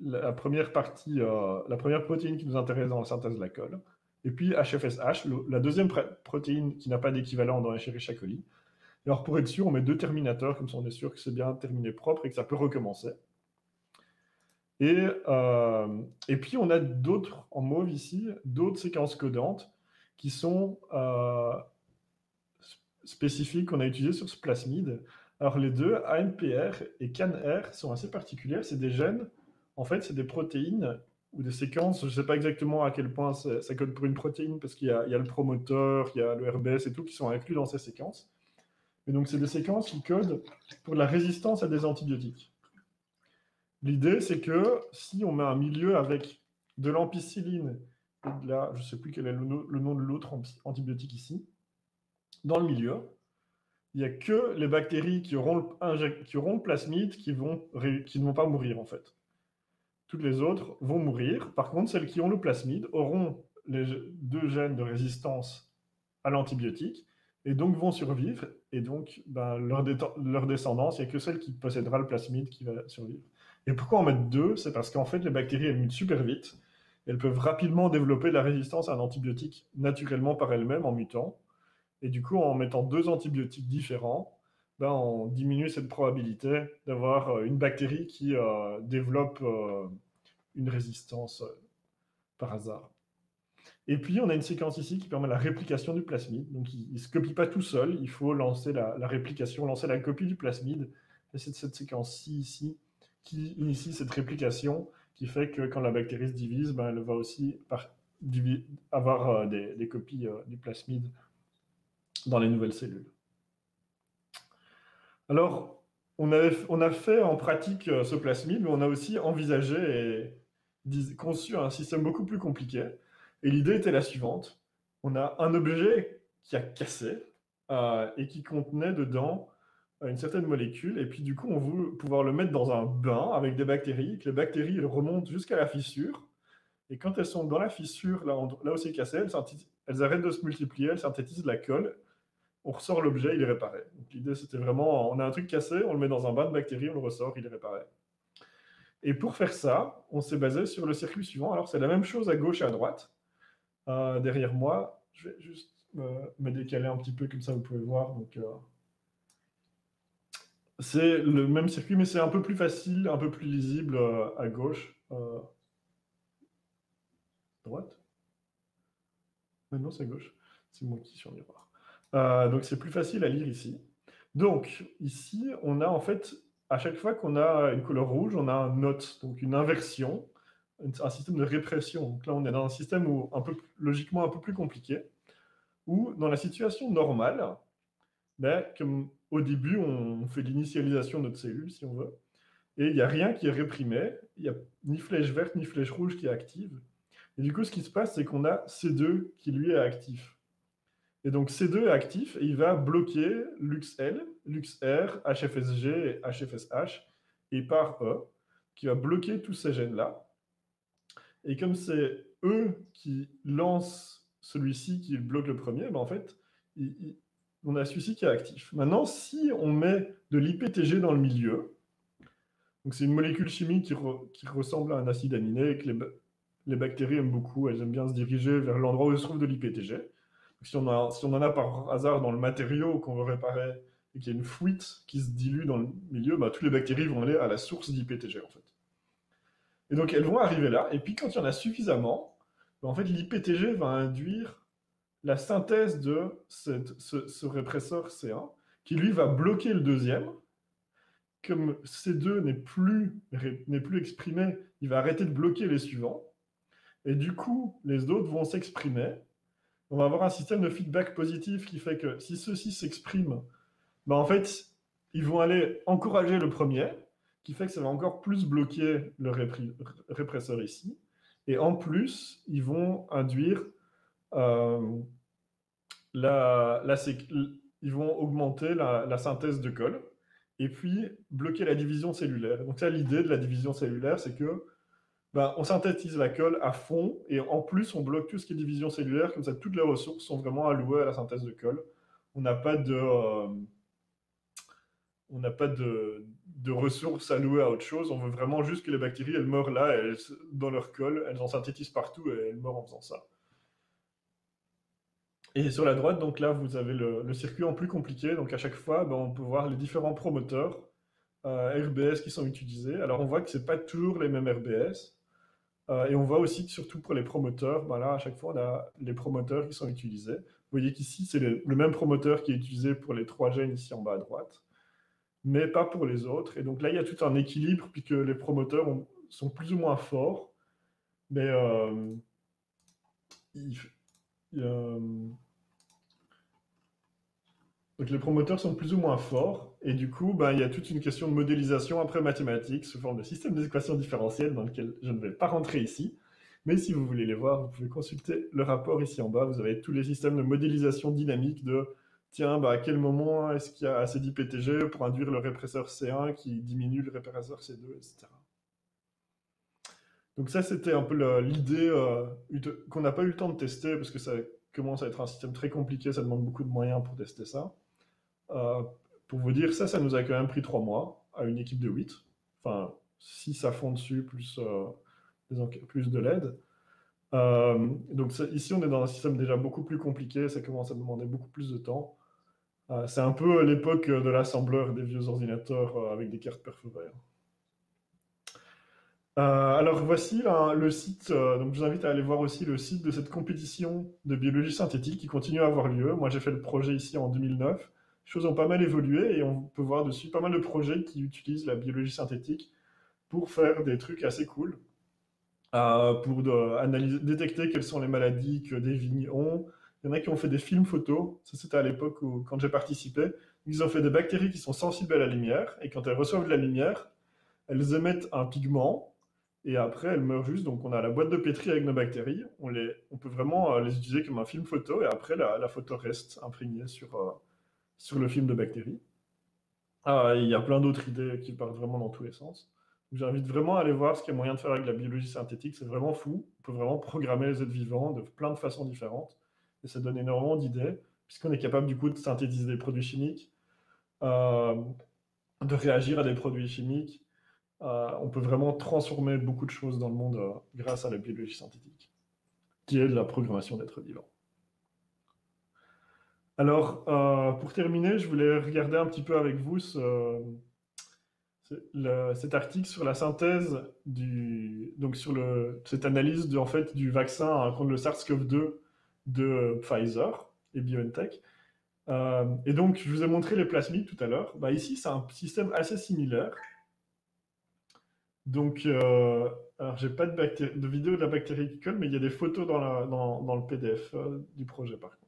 la première partie, euh, la première protéine qui nous intéresse dans la synthèse de la colle. Et puis HFSH, la deuxième protéine qui n'a pas d'équivalent dans Escherichia coli. alors pour être sûr, on met deux terminateurs, comme ça on est sûr que c'est bien terminé propre et que ça peut recommencer. Et, euh, et puis, on a d'autres, en mauve ici, d'autres séquences codantes qui sont euh, spécifiques qu'on a utilisées sur ce plasmide. Alors, les deux, AMPR et CANR, sont assez particulières. C'est des gènes, en fait, c'est des protéines ou des séquences. Je ne sais pas exactement à quel point ça code pour une protéine, parce qu'il y, y, a le promoteur, il y a le RBS et tout qui sont inclus dans ces séquences. Et donc, c'est des séquences qui codent pour la résistance à des antibiotiques. L'idée, c'est que si on met un milieu avec de l'ampicilline la, je ne sais plus quel est le, nom de l'autre antibiotique ici, dans le milieu, il n'y a que les bactéries qui auront, le, qui auront le plasmide qui, vont, qui ne vont pas mourir en fait. Toutes les autres vont mourir. Par contre, celles qui ont le plasmide auront les deux gènes de résistance à l'antibiotique et donc vont survivre. Et donc, ben, leur, leur, descendance, il n'y a que celle qui possédera le plasmide qui va survivre. Et pourquoi en mettre deux? C'est parce qu'en fait, les bactéries, elles mutent super vite. Elles peuvent rapidement développer la résistance à un antibiotique naturellement par elles-mêmes en mutant. Et du coup, en mettant deux antibiotiques différents, ben, on diminue cette probabilité d'avoir euh, une bactérie qui euh, développe euh, une résistance par hasard. Et puis, on a une séquence ici qui permet la réplication du plasmide. Donc, il ne se copie pas tout seul. Il faut lancer la, la réplication, lancer la copie du plasmide. Et c'est cette séquence-ci, ici, qui initie cette réplication qui fait que quand la bactérie se divise, ben, elle va aussi avoir euh, des, copies euh, du plasmide dans les nouvelles cellules. Alors, on, a fait en pratique euh, ce plasmide, mais on a aussi envisagé et conçu un système beaucoup plus compliqué. Et l'idée était la suivante. On a un objet qui a cassé et qui contenait dedans une certaine molécule, et puis du coup, on veut pouvoir le mettre dans un bain avec des bactéries, que les bactéries remontent jusqu'à la fissure, et quand elles sont dans la fissure, là, là où c'est cassé, elles, arrêtent de se multiplier, elles synthétisent de la colle, on ressort l'objet, il est réparé. L'idée, c'était vraiment, on a un truc cassé, on le met dans un bain de bactéries, on le ressort, il est réparé. Et pour faire ça, on s'est basé sur le circuit suivant. Alors c'est la même chose à gauche et à droite. Euh, derrière moi, je vais juste me, décaler un petit peu, comme ça vous pouvez voir. Donc, euh, c'est le même circuit, mais c'est un peu plus facile, un peu plus lisible euh, à gauche. Euh, droite Non, c'est gauche. C'est moi qui en miroir. Euh, donc c'est plus facile à lire ici. Donc ici, on a en fait, à chaque fois qu'on a une couleur rouge, on a un note, donc une inversion, un système de répression. Donc là, on est dans un système où, un peu, logiquement un peu plus compliqué, où dans la situation normale, ben, comme au début, on fait l'initialisation de notre cellule, si on veut, et il n'y a rien qui est réprimé, il n'y a ni flèche verte ni flèche rouge qui est active. Et du coup, ce qui se passe, c'est qu'on a C2 qui, lui, est actif. Et donc, C2 est actif et il va bloquer LuxL, LuxR, HFSG et HFSH, et par E, qui va bloquer tous ces gènes-là. Et comme c'est E qui lance celui-ci qui bloque le premier, ben en fait, on a celui-ci qui est actif. Maintenant, si on met de l'IPTG dans le milieu, donc c'est une molécule chimique qui, ressemble à un acide aminé et que les, bactéries aiment beaucoup, elles aiment bien se diriger vers l'endroit où se trouve de l'IPTG. Si on, en a par hasard dans le matériau qu'on veut réparer et qu'il y a une fuite qui se dilue dans le milieu, bah, toutes les bactéries vont aller à la source d'IPTG en fait. Et donc elles vont arriver là, et puis quand il y en a suffisamment, bah, en fait l'IPTG va induire la synthèse de ce, répresseur C1, qui lui va bloquer le deuxième. Comme C2 n'est plus, plus exprimé, il va arrêter de bloquer les suivants. Et du coup, les autres vont s'exprimer. On va avoir un système de feedback positif qui fait que si ceux-ci s'expriment, ben en fait, ils vont aller encourager le premier, qui fait que ça va encore plus bloquer le répresseur ici. Et en plus, ils vont induire euh, la, ils vont augmenter la, synthèse de colle et puis bloquer la division cellulaire. Donc ça, l'idée de la division cellulaire, c'est que ben, on synthétise la colle à fond et en plus on bloque tout ce qui est division cellulaire, comme ça toutes les ressources sont vraiment allouées à la synthèse de colle. On n'a pas de euh, ressources allouées à autre chose. On veut vraiment juste que les bactéries elles meurent là, dans leur colle, elles en synthétisent partout et elles meurent en faisant ça. Et sur la droite, donc là, vous avez le, circuit en plus compliqué. Donc à chaque fois, ben, on peut voir les différents promoteurs RBS qui sont utilisés. Alors on voit que c'est pas toujours les mêmes RBS. et on voit aussi que surtout pour les promoteurs, ben à chaque fois on a les promoteurs qui sont utilisés. Vous voyez qu'ici c'est le, même promoteur qui est utilisé pour les trois gènes ici en bas à droite, mais pas pour les autres. Et donc là il y a tout un équilibre puisque les promoteurs sont plus ou moins forts, mais donc les promoteurs sont plus ou moins forts, et du coup, ben, il y a toute une question de modélisation après mathématiques sous forme de système d'équations différentielles dans lequel je ne vais pas rentrer ici. Mais si vous voulez les voir, vous pouvez consulter le rapport ici en bas. Vous avez tous les systèmes de modélisation dynamique de tiens, bah, à quel moment est-ce qu'il y a assez d'IPTG pour induire le répresseur C1 qui diminue le répresseur C2, etc. Donc ça, c'était un peu l'idée euh, qu'on n'a pas eu le temps de tester parce que ça commence à être un système très compliqué, ça demande beaucoup de moyens pour tester ça. Euh, pour vous dire, ça, ça nous a quand même pris trois mois à une équipe de 8. Enfin, 6 à fond dessus, plus, euh, plus de LED. Euh, donc ici, on est dans un système déjà beaucoup plus compliqué, ça commence à demander beaucoup plus de temps. c'est un peu l'époque de l'assembleur des vieux ordinateurs avec des cartes perforées. alors voici le site, donc je vous invite à aller voir aussi le site de cette compétition de biologie synthétique qui continue à avoir lieu. Moi j'ai fait le projet ici en 2009 choses ont pas mal évolué et on peut voir dessus pas mal de projets qui utilisent la biologie synthétique pour faire des trucs assez cool, euh, pour détecter quelles sont les maladies que des vignes ont. Il y en a qui ont fait des films photos, ça c'était à l'époque où quand j'ai participé, ils ont fait des bactéries qui sont sensibles à la lumière et quand elles reçoivent de la lumière, elles émettent un pigment et après elles meurent juste. Donc on a la boîte de pétri avec nos bactéries, on, les, on peut vraiment euh, les utiliser comme un film photo et après la, la photo reste imprégnée sur, euh, sur le film de bactéries. Ah, il y a plein d'autres idées qui partent vraiment dans tous les sens. J'invite vraiment à aller voir ce qu'il y a moyen de faire avec la biologie synthétique. C'est vraiment fou. On peut vraiment programmer les êtres vivants de plein de façons différentes. Et ça donne énormément d'idées, puisqu'on est capable du coup de synthétiser des produits chimiques, euh, de réagir à des produits chimiques. Euh, on peut vraiment transformer beaucoup de choses dans le monde euh, grâce à la biologie synthétique, qui est de la programmation d'êtres vivants. Alors, euh, pour terminer, je voulais regarder un petit peu avec vous cet article sur la synthèse donc sur cette analyse en fait, du vaccin contre le SARS-CoV-2 de Pfizer et BioNTech. Euh, et donc, je vous ai montré les plasmides tout à l'heure. Bah, ici, c'est un système assez similaire. Donc, euh, j'ai pas de, vidéo de la bactérie qui colle, mais il y a des photos dans, le PDF du projet, par contre.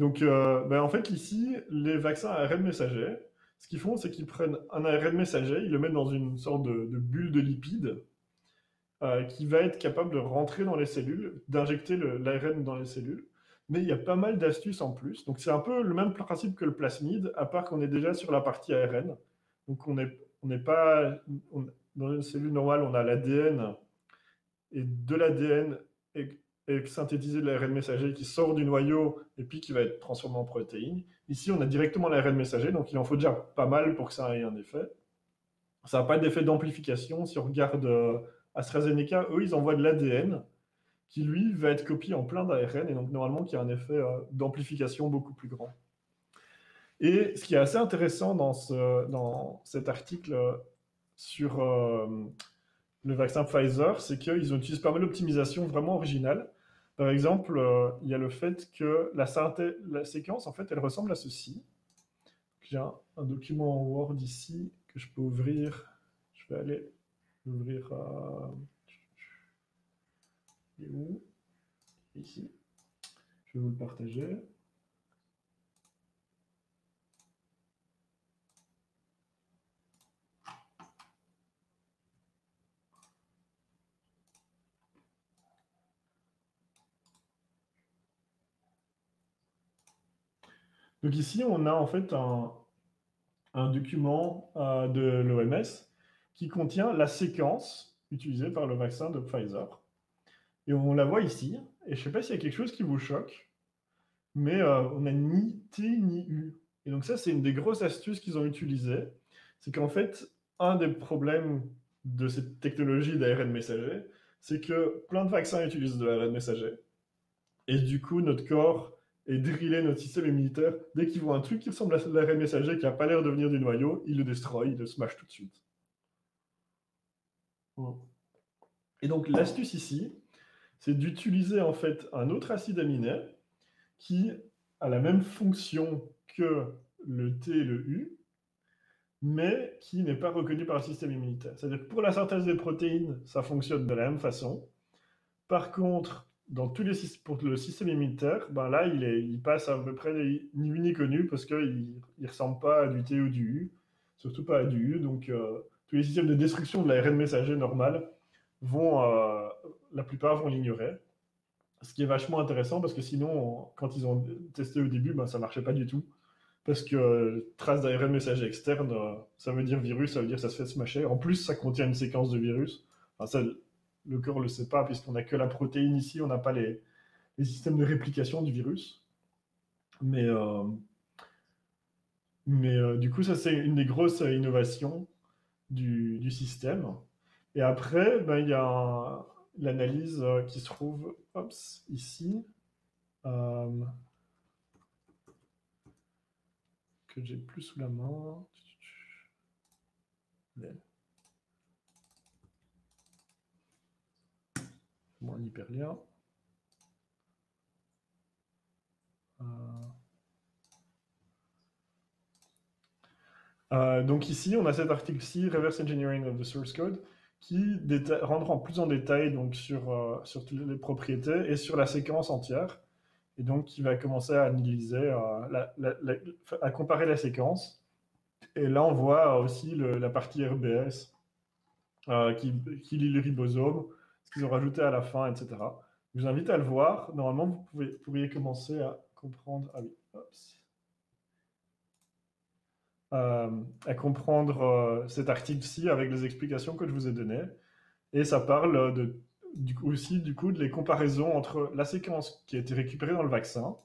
Donc, euh, ben, en fait, ici, les vaccins ARN messager, ce qu'ils font, c'est qu'ils prennent un ARN messager, ils le mettent dans une sorte de, bulle de lipides euh, qui va être capable de rentrer dans les cellules, d'injecter l'ARN dans les cellules. Mais il y a pas mal d'astuces en plus. Donc, c'est un peu le même principe que le plasmide, à part qu'on est déjà sur la partie ARN. Donc, on n'est pas. dans une cellule normale, on a l'ADN et de l'ADN synthétiser de l'ARN messager qui sort du noyau et puis qui va être transformé en protéines. Ici, on a directement l'ARN messager, donc il en faut déjà pas mal pour que ça ait un effet. Ça n'a pas d'effet d'amplification. Si on regarde euh, AstraZeneca, eux, ils envoient de l'ADN qui, lui, va être copié en plein d'ARN et donc normalement qui a un effet euh, d'amplification beaucoup plus grand. Et ce qui est assez intéressant dans, ce, dans cet article sur euh, le vaccin Pfizer, c'est qu'ils utilisent pas mal d'optimisation vraiment originale. Par exemple, euh, il y a le fait que la, séquence, en fait, elle ressemble à ceci. J'ai un, document en Word ici que je peux ouvrir. Je vais aller l'ouvrir à... Il où? Ici. Je vais vous le partager. Donc ici, on a en fait un, document euh, de l'OMS qui contient la séquence utilisée par le vaccin de Pfizer. Et on la voit ici. Et je ne sais pas s'il y a quelque chose qui vous choque, mais euh, on n'a ni T ni U. Et donc ça, c'est une des grosses astuces qu'ils ont utilisées. C'est qu'en fait, un des problèmes de cette technologie d'ARN messager, c'est que plein de vaccins utilisent de l'ARN messager. Et du coup, notre corps et driller notre système immunitaire. Dès qu'ils voient un truc qui ressemble à l'ARN messager qui n'a pas l'air de venir du noyau, ils le destroy, ils le smash tout de suite. Et donc l'astuce ici, c'est d'utiliser en fait un autre acide aminé qui a la même fonction que le T et le U, mais qui n'est pas reconnu par le système immunitaire. C'est-à-dire que pour la synthèse des protéines, ça fonctionne de la même façon. Par contre, dans tous les, pour le système immunitaire, ben là, il, est, il passe à peu près ni vu ni connu parce qu'il ne ressemble pas à du T ou du U, surtout pas à du U. Donc, euh, tous les systèmes de destruction de l'ARN messager normal vont, euh, la plupart vont l'ignorer. Ce qui est vachement intéressant parce que sinon, quand ils ont testé au début, ben, ça ne marchait pas du tout. Parce que euh, trace d'ARN messager externe, ça veut dire virus, ça veut dire que ça se fait smasher. En plus, ça contient une séquence de virus. Le corps ne le sait pas, puisqu'on n'a que la protéine ici, on n'a pas les, systèmes de réplication du virus. Mais, euh, mais euh, du coup, ça, c'est une des grosses innovations du, système. Et après, ben, il y a l'analyse euh, qui se trouve ici. que j'ai plus sous la main Euh, euh, donc ici, on a cet article-ci, Reverse Engineering of the Source Code, qui rendra plus en détail donc, sur, euh, sur toutes les propriétés et sur la séquence entière. Et donc, qui va commencer à analyser, à comparer la séquence. Et là, on voit aussi la partie RBS qui, qui lit le ribosome, qu'ils ont rajouté à la fin, etc. Je vous invite à le voir. Normalement, vous, pourriez commencer à comprendre. Ah oui, euh, à comprendre euh, cet article-ci avec les explications que je vous ai données. Et ça parle aussi du coup de les comparaisons entre la séquence qui a été récupérée dans le vaccin,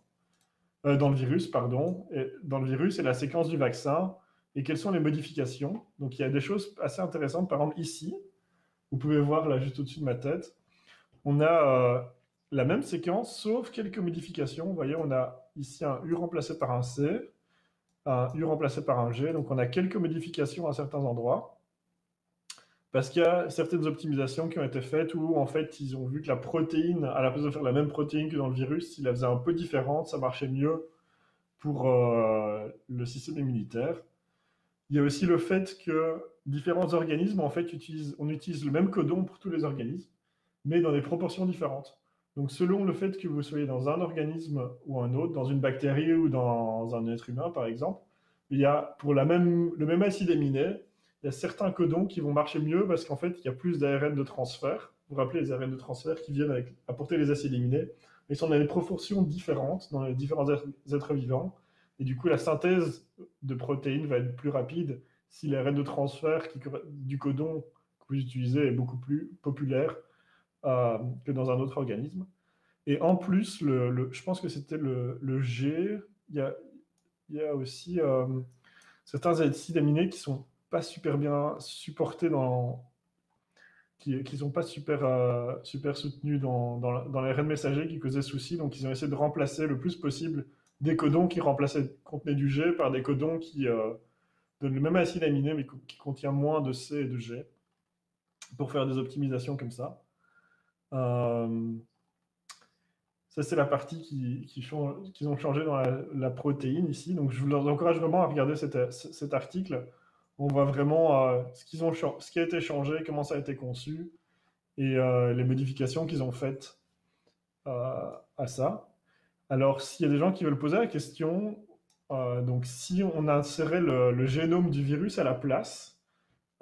euh, dans le virus, pardon, dans le virus et la séquence du vaccin, et quelles sont les modifications. Donc il y a des choses assez intéressantes. Par exemple, ici, vous pouvez voir là juste au-dessus de ma tête, on a euh, la même séquence sauf quelques modifications. Vous voyez, on a ici un U remplacé par un C, un U remplacé par un G. Donc on a quelques modifications à certains endroits. Parce qu'il y a certaines optimisations qui ont été faites où en fait ils ont vu que la protéine, à la place de faire la même protéine que dans le virus, s'il la faisait un peu différente, ça marchait mieux pour euh, le système immunitaire. Il y a aussi le fait que différents organismes, en fait, utilisent, on utilise le même codon pour tous les organismes, mais dans des proportions différentes. Donc, selon le fait que vous soyez dans un organisme ou un autre, dans une bactérie ou dans un être humain, par exemple, il y a, pour la même, le même acide aminé, il y a certains codons qui vont marcher mieux parce qu'en fait, il y a plus d'ARN de transfert. Vous vous rappelez les ARN de transfert qui viennent avec, apporter les acides aminés, mais ils sont dans des proportions différentes dans les différents êtres vivants. Et du coup, la synthèse de protéines va être plus rapide si l'ARN de transfert du codon que vous utilisez est beaucoup plus populaire euh, que dans un autre organisme. Et en plus, le, je pense que c'était le, G, il y a, aussi euh, certains acides aminés qui sont pas super bien supportés dans, qui ne sont pas super, euh, super soutenus dans, dans, dans l'ARN messager qui causaient souci. Donc, ils ont essayé de remplacer le plus possible des codons qui remplaçaient, contenaient du G par des codons qui euh, donnent le même acide aminé mais qui contient moins de C et de G pour faire des optimisations comme ça. Euh, ça, c'est la partie qu'ils qui, ont changé dans la, protéine ici. Donc, je vous encourage vraiment à regarder cet article. On voit vraiment euh, ce qui a été changé, comment ça a été conçu et les modifications qu'ils ont faites à ça. Alors, s'il y a des gens qui veulent poser la question, euh, donc si on insérait le, génome du virus à la place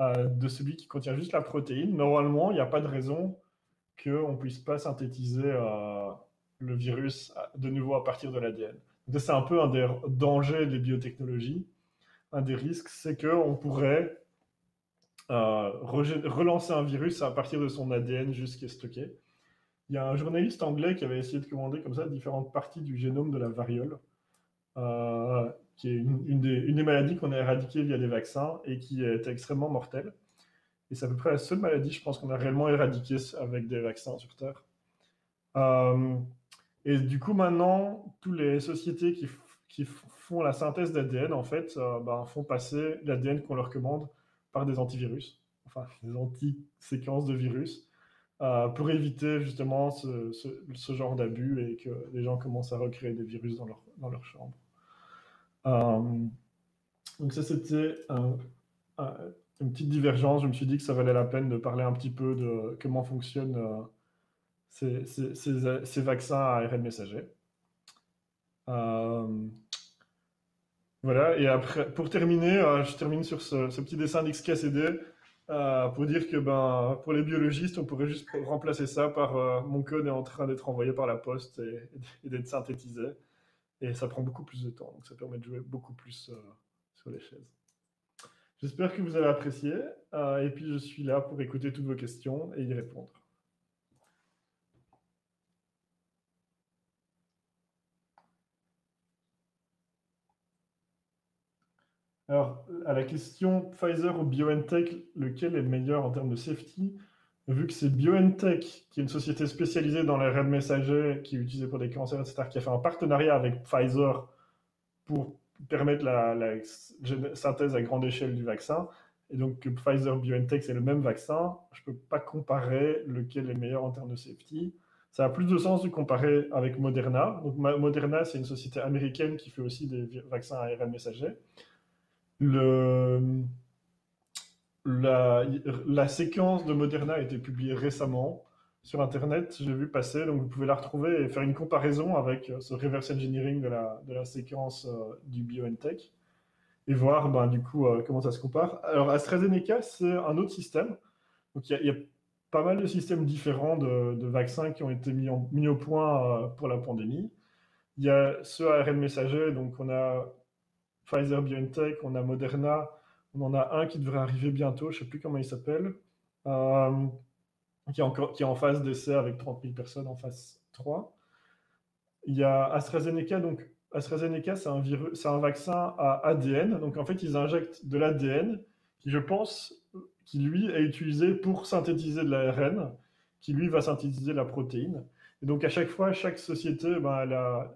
euh, de celui qui contient juste la protéine, normalement, il n'y a pas de raison qu'on ne puisse pas synthétiser euh, le virus de nouveau à partir de l'ADN. C'est un peu un des dangers des biotechnologies. Un des risques, c'est qu'on pourrait relancer un virus à partir de son ADN juste qui est stocké. Il y a un journaliste anglais qui avait essayé de commander comme ça différentes parties du génome de la variole, euh, qui est une, des, maladies qu'on a éradiquées via des vaccins et qui est extrêmement mortelle. Et c'est à peu près la seule maladie, je pense, qu'on a réellement éradiquée avec des vaccins sur Terre. Euh, Et du coup, maintenant, toutes les sociétés qui, font la synthèse d'ADN, en fait, euh, ben, font passer l'ADN qu'on leur commande par des antivirus, enfin des anti-séquences de virus, pour éviter justement ce, genre d'abus et que les gens commencent à recréer des virus dans leur, chambre. Euh, donc ça, c'était une petite divergence. Je me suis dit que ça valait la peine de parler un petit peu de comment fonctionnent ces, ces, vaccins à ARN messager. Euh, voilà, et après, pour terminer, euh, je termine sur ce, petit dessin d'XKCD euh, pour dire que ben, pour les biologistes, on pourrait juste remplacer ça par mon code est en train d'être envoyé par la poste et, d'être synthétisé. Et ça prend beaucoup plus de temps, donc ça permet de jouer beaucoup plus sur les chaises. J'espère que vous avez apprécié, et puis je suis là pour écouter toutes vos questions et y répondre. Alors, à la question Pfizer ou BioNTech, lequel est meilleur en termes de safety? Vu que c'est BioNTech, qui est une société spécialisée dans les RNA messagers, qui est utilisée pour des cancers, etc., qui a fait un partenariat avec Pfizer pour permettre la, synthèse à grande échelle du vaccin, et donc Pfizer BioNTech c'est le même vaccin, je ne peux pas comparer lequel est meilleur en termes de safety. Ça a plus de sens de comparer avec Moderna. Donc Moderna, c'est une société américaine qui fait aussi des vaccins à ARN messager la, séquence de Moderna a été publiée récemment sur Internet, j'ai vu passer, donc vous pouvez la retrouver et faire une comparaison avec euh, ce reverse engineering de la, séquence euh, du BioNTech et voir ben, du coup euh, comment ça se compare. Alors AstraZeneca, c'est un autre système. Donc il y, a pas mal de systèmes différents de, vaccins qui ont été mis au point pour la pandémie. Il y a ce ARN messager, donc on a Pfizer BioNTech, on a Moderna, on en a un qui devrait arriver bientôt, je ne sais plus comment il s'appelle, euh, qui, est qui est en phase d'essai avec 30 000 personnes en phase 3. Il y a AstraZeneca, donc AstraZeneca, c'est un, c'est un vaccin à ADN, donc en fait, ils injectent de l'ADN qui, je pense, qui lui est utilisé pour synthétiser de l'ARN, qui lui va synthétiser la protéine. Et donc à chaque fois, chaque société, ben, elle a,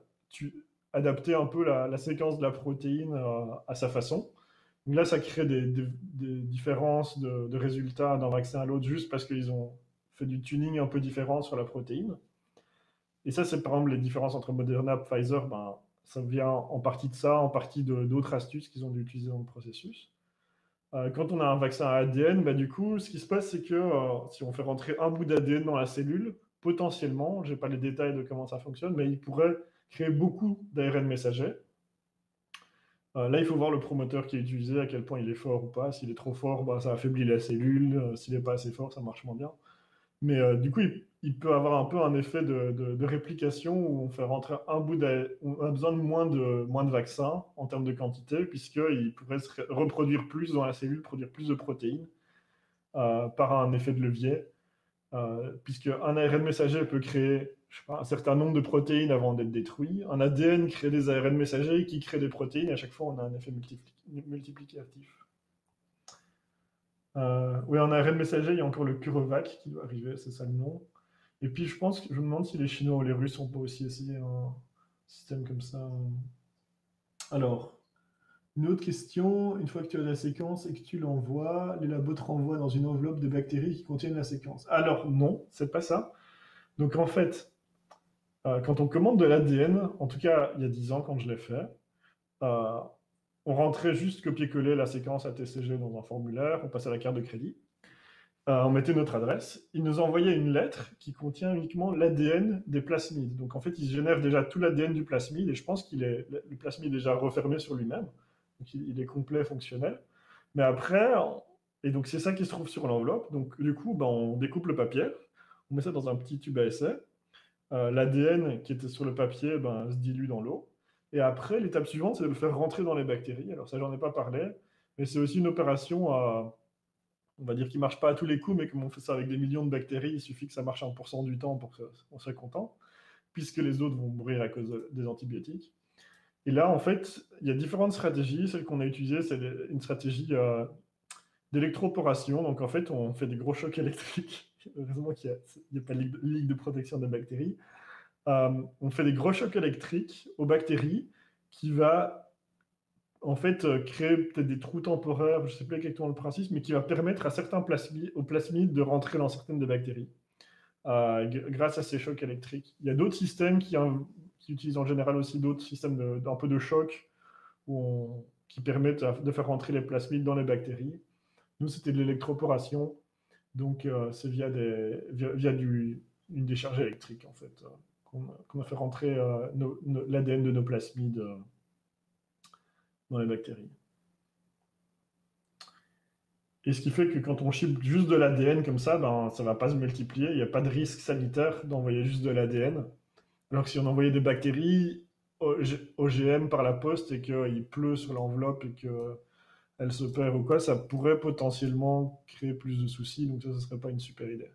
adapter un peu la, séquence de la protéine euh, à sa façon. Donc là, ça crée des, différences de, résultats d'un vaccin à l'autre juste parce qu'ils ont fait du tuning un peu différent sur la protéine. Et ça, c'est par exemple les différences entre Moderna et Pfizer. Ben, ça vient en partie de ça, en partie d'autres astuces qu'ils ont dû utiliser dans le processus. Euh, quand on a un vaccin à ADN, ben, du coup, ce qui se passe, c'est que euh, si on fait rentrer un bout d'ADN dans la cellule, potentiellement, je n'ai pas les détails de comment ça fonctionne, mais il pourrait créer beaucoup d'ARN messagers. Euh, là, il faut voir le promoteur qui est utilisé, à quel point il est fort ou pas. S'il est trop fort, bah, ça affaiblit la cellule. Euh, s'il n'est pas assez fort, ça marche moins bien. Mais euh, du coup, il, peut avoir un peu un effet de, réplication où on fait rentrer un bout On a besoin de moins de, moins de vaccins en termes de quantité, puisqu'il pourrait se reproduire plus dans la cellule, produire plus de protéines par un effet de levier. puisque un ARN messager peut créer un certain nombre de protéines avant d'être détruit. Un ADN crée des ARN messagers qui créent des protéines. Et à chaque fois, on a un effet multiplicatif. Euh, oui, en ARN messager, il y a encore le CureVac qui doit arriver, c'est ça le nom. Et puis, je pense que je me demande si les Chinois ou les Russes ont pas aussi essayé un système comme ça. Alors, une autre question, une fois que tu as la séquence et que tu l'envoies, les labos te renvoient dans une enveloppe de bactéries qui contiennent la séquence. Alors non, c'est pas ça. Donc en fait, euh, quand on commande de l'ADN, en tout cas il y a 10 ans quand je l'ai fait, euh, on rentrait juste copier-coller la séquence ATCG dans un formulaire, on passait la carte de crédit, euh, on mettait notre adresse, il nous envoyait une lettre qui contient uniquement l'ADN des plasmides. Donc en fait, il génère déjà tout l'ADN du plasmide et je pense qu'il est le plasmide est déjà refermé sur lui-même, donc il, est complet, fonctionnel. Mais après, et donc c'est ça qui se trouve sur l'enveloppe. Donc du coup, ben, on découpe le papier, on met ça dans un petit tube à essai, euh, l'ADN qui était sur le papier ben, se dilue dans l'eau. Et après, l'étape suivante, c'est de le faire rentrer dans les bactéries. Alors ça, j'en ai pas parlé, mais c'est aussi une opération, on va dire, qui marche pas à tous les coups, mais comme on fait ça avec des millions de bactéries, il suffit que ça marche 1% du temps pour qu'on soit content, puisque les autres vont mourir à cause des antibiotiques. Et là, en fait, il y a différentes stratégies. Celle qu'on a utilisée, c'est une stratégie euh, d'électroporation. Donc, en fait, on fait des gros chocs électriques Heureusement qu'il n'y a, pas de ligue de protection des bactéries. on fait des gros chocs électriques aux bactéries qui va en fait créer peut-être des trous temporaires, je ne sais plus exactement le principe, mais qui va permettre à certains plasmides, aux plasmides de rentrer dans certaines des bactéries grâce à ces chocs électriques. Il y a d'autres systèmes qui, qui, utilisent en général aussi d'autres systèmes d'un peu de choc qui permettent de faire rentrer les plasmides dans les bactéries. Nous, c'était de l'électroporation. Donc, euh, c'est via, des, via, du, une décharge électrique, en fait, euh, qu'on a fait rentrer euh, l'ADN de nos plasmides dans les bactéries. Et ce qui fait que quand on chip juste de l'ADN comme ça, ben, ça ne va pas se multiplier. Il n'y a pas de risque sanitaire d'envoyer juste de l'ADN. Alors que si on envoyait des bactéries OGM par la poste et qu'il pleut sur l'enveloppe et que elle se perd ou quoi, ça pourrait potentiellement créer plus de soucis, donc ça, ce serait pas une super idée.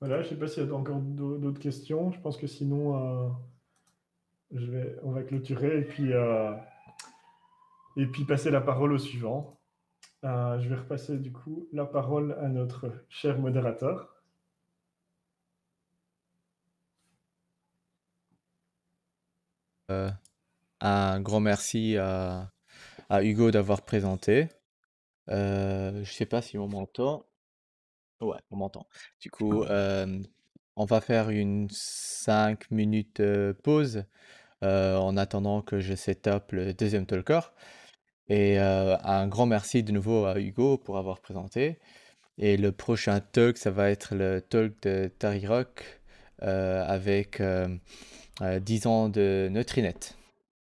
Voilà, je sais pas s'il y a encore d'autres questions. Je pense que sinon, euh, on va clôturer et puis, euh, et puis passer la parole au suivant. Euh, je vais repasser du coup la parole à notre cher modérateur. Un grand merci à, Hugo d'avoir présenté. Euh, je sais pas si on m'entend. Ouais, on m'entend. Du coup, euh, on va faire une 5 minutes pause en attendant que je set up le deuxième talker. Et un grand merci de nouveau à Hugo pour avoir présenté. Et le prochain talk, ça va être le talk de Tarirock avec 10 ans de Neutrinet.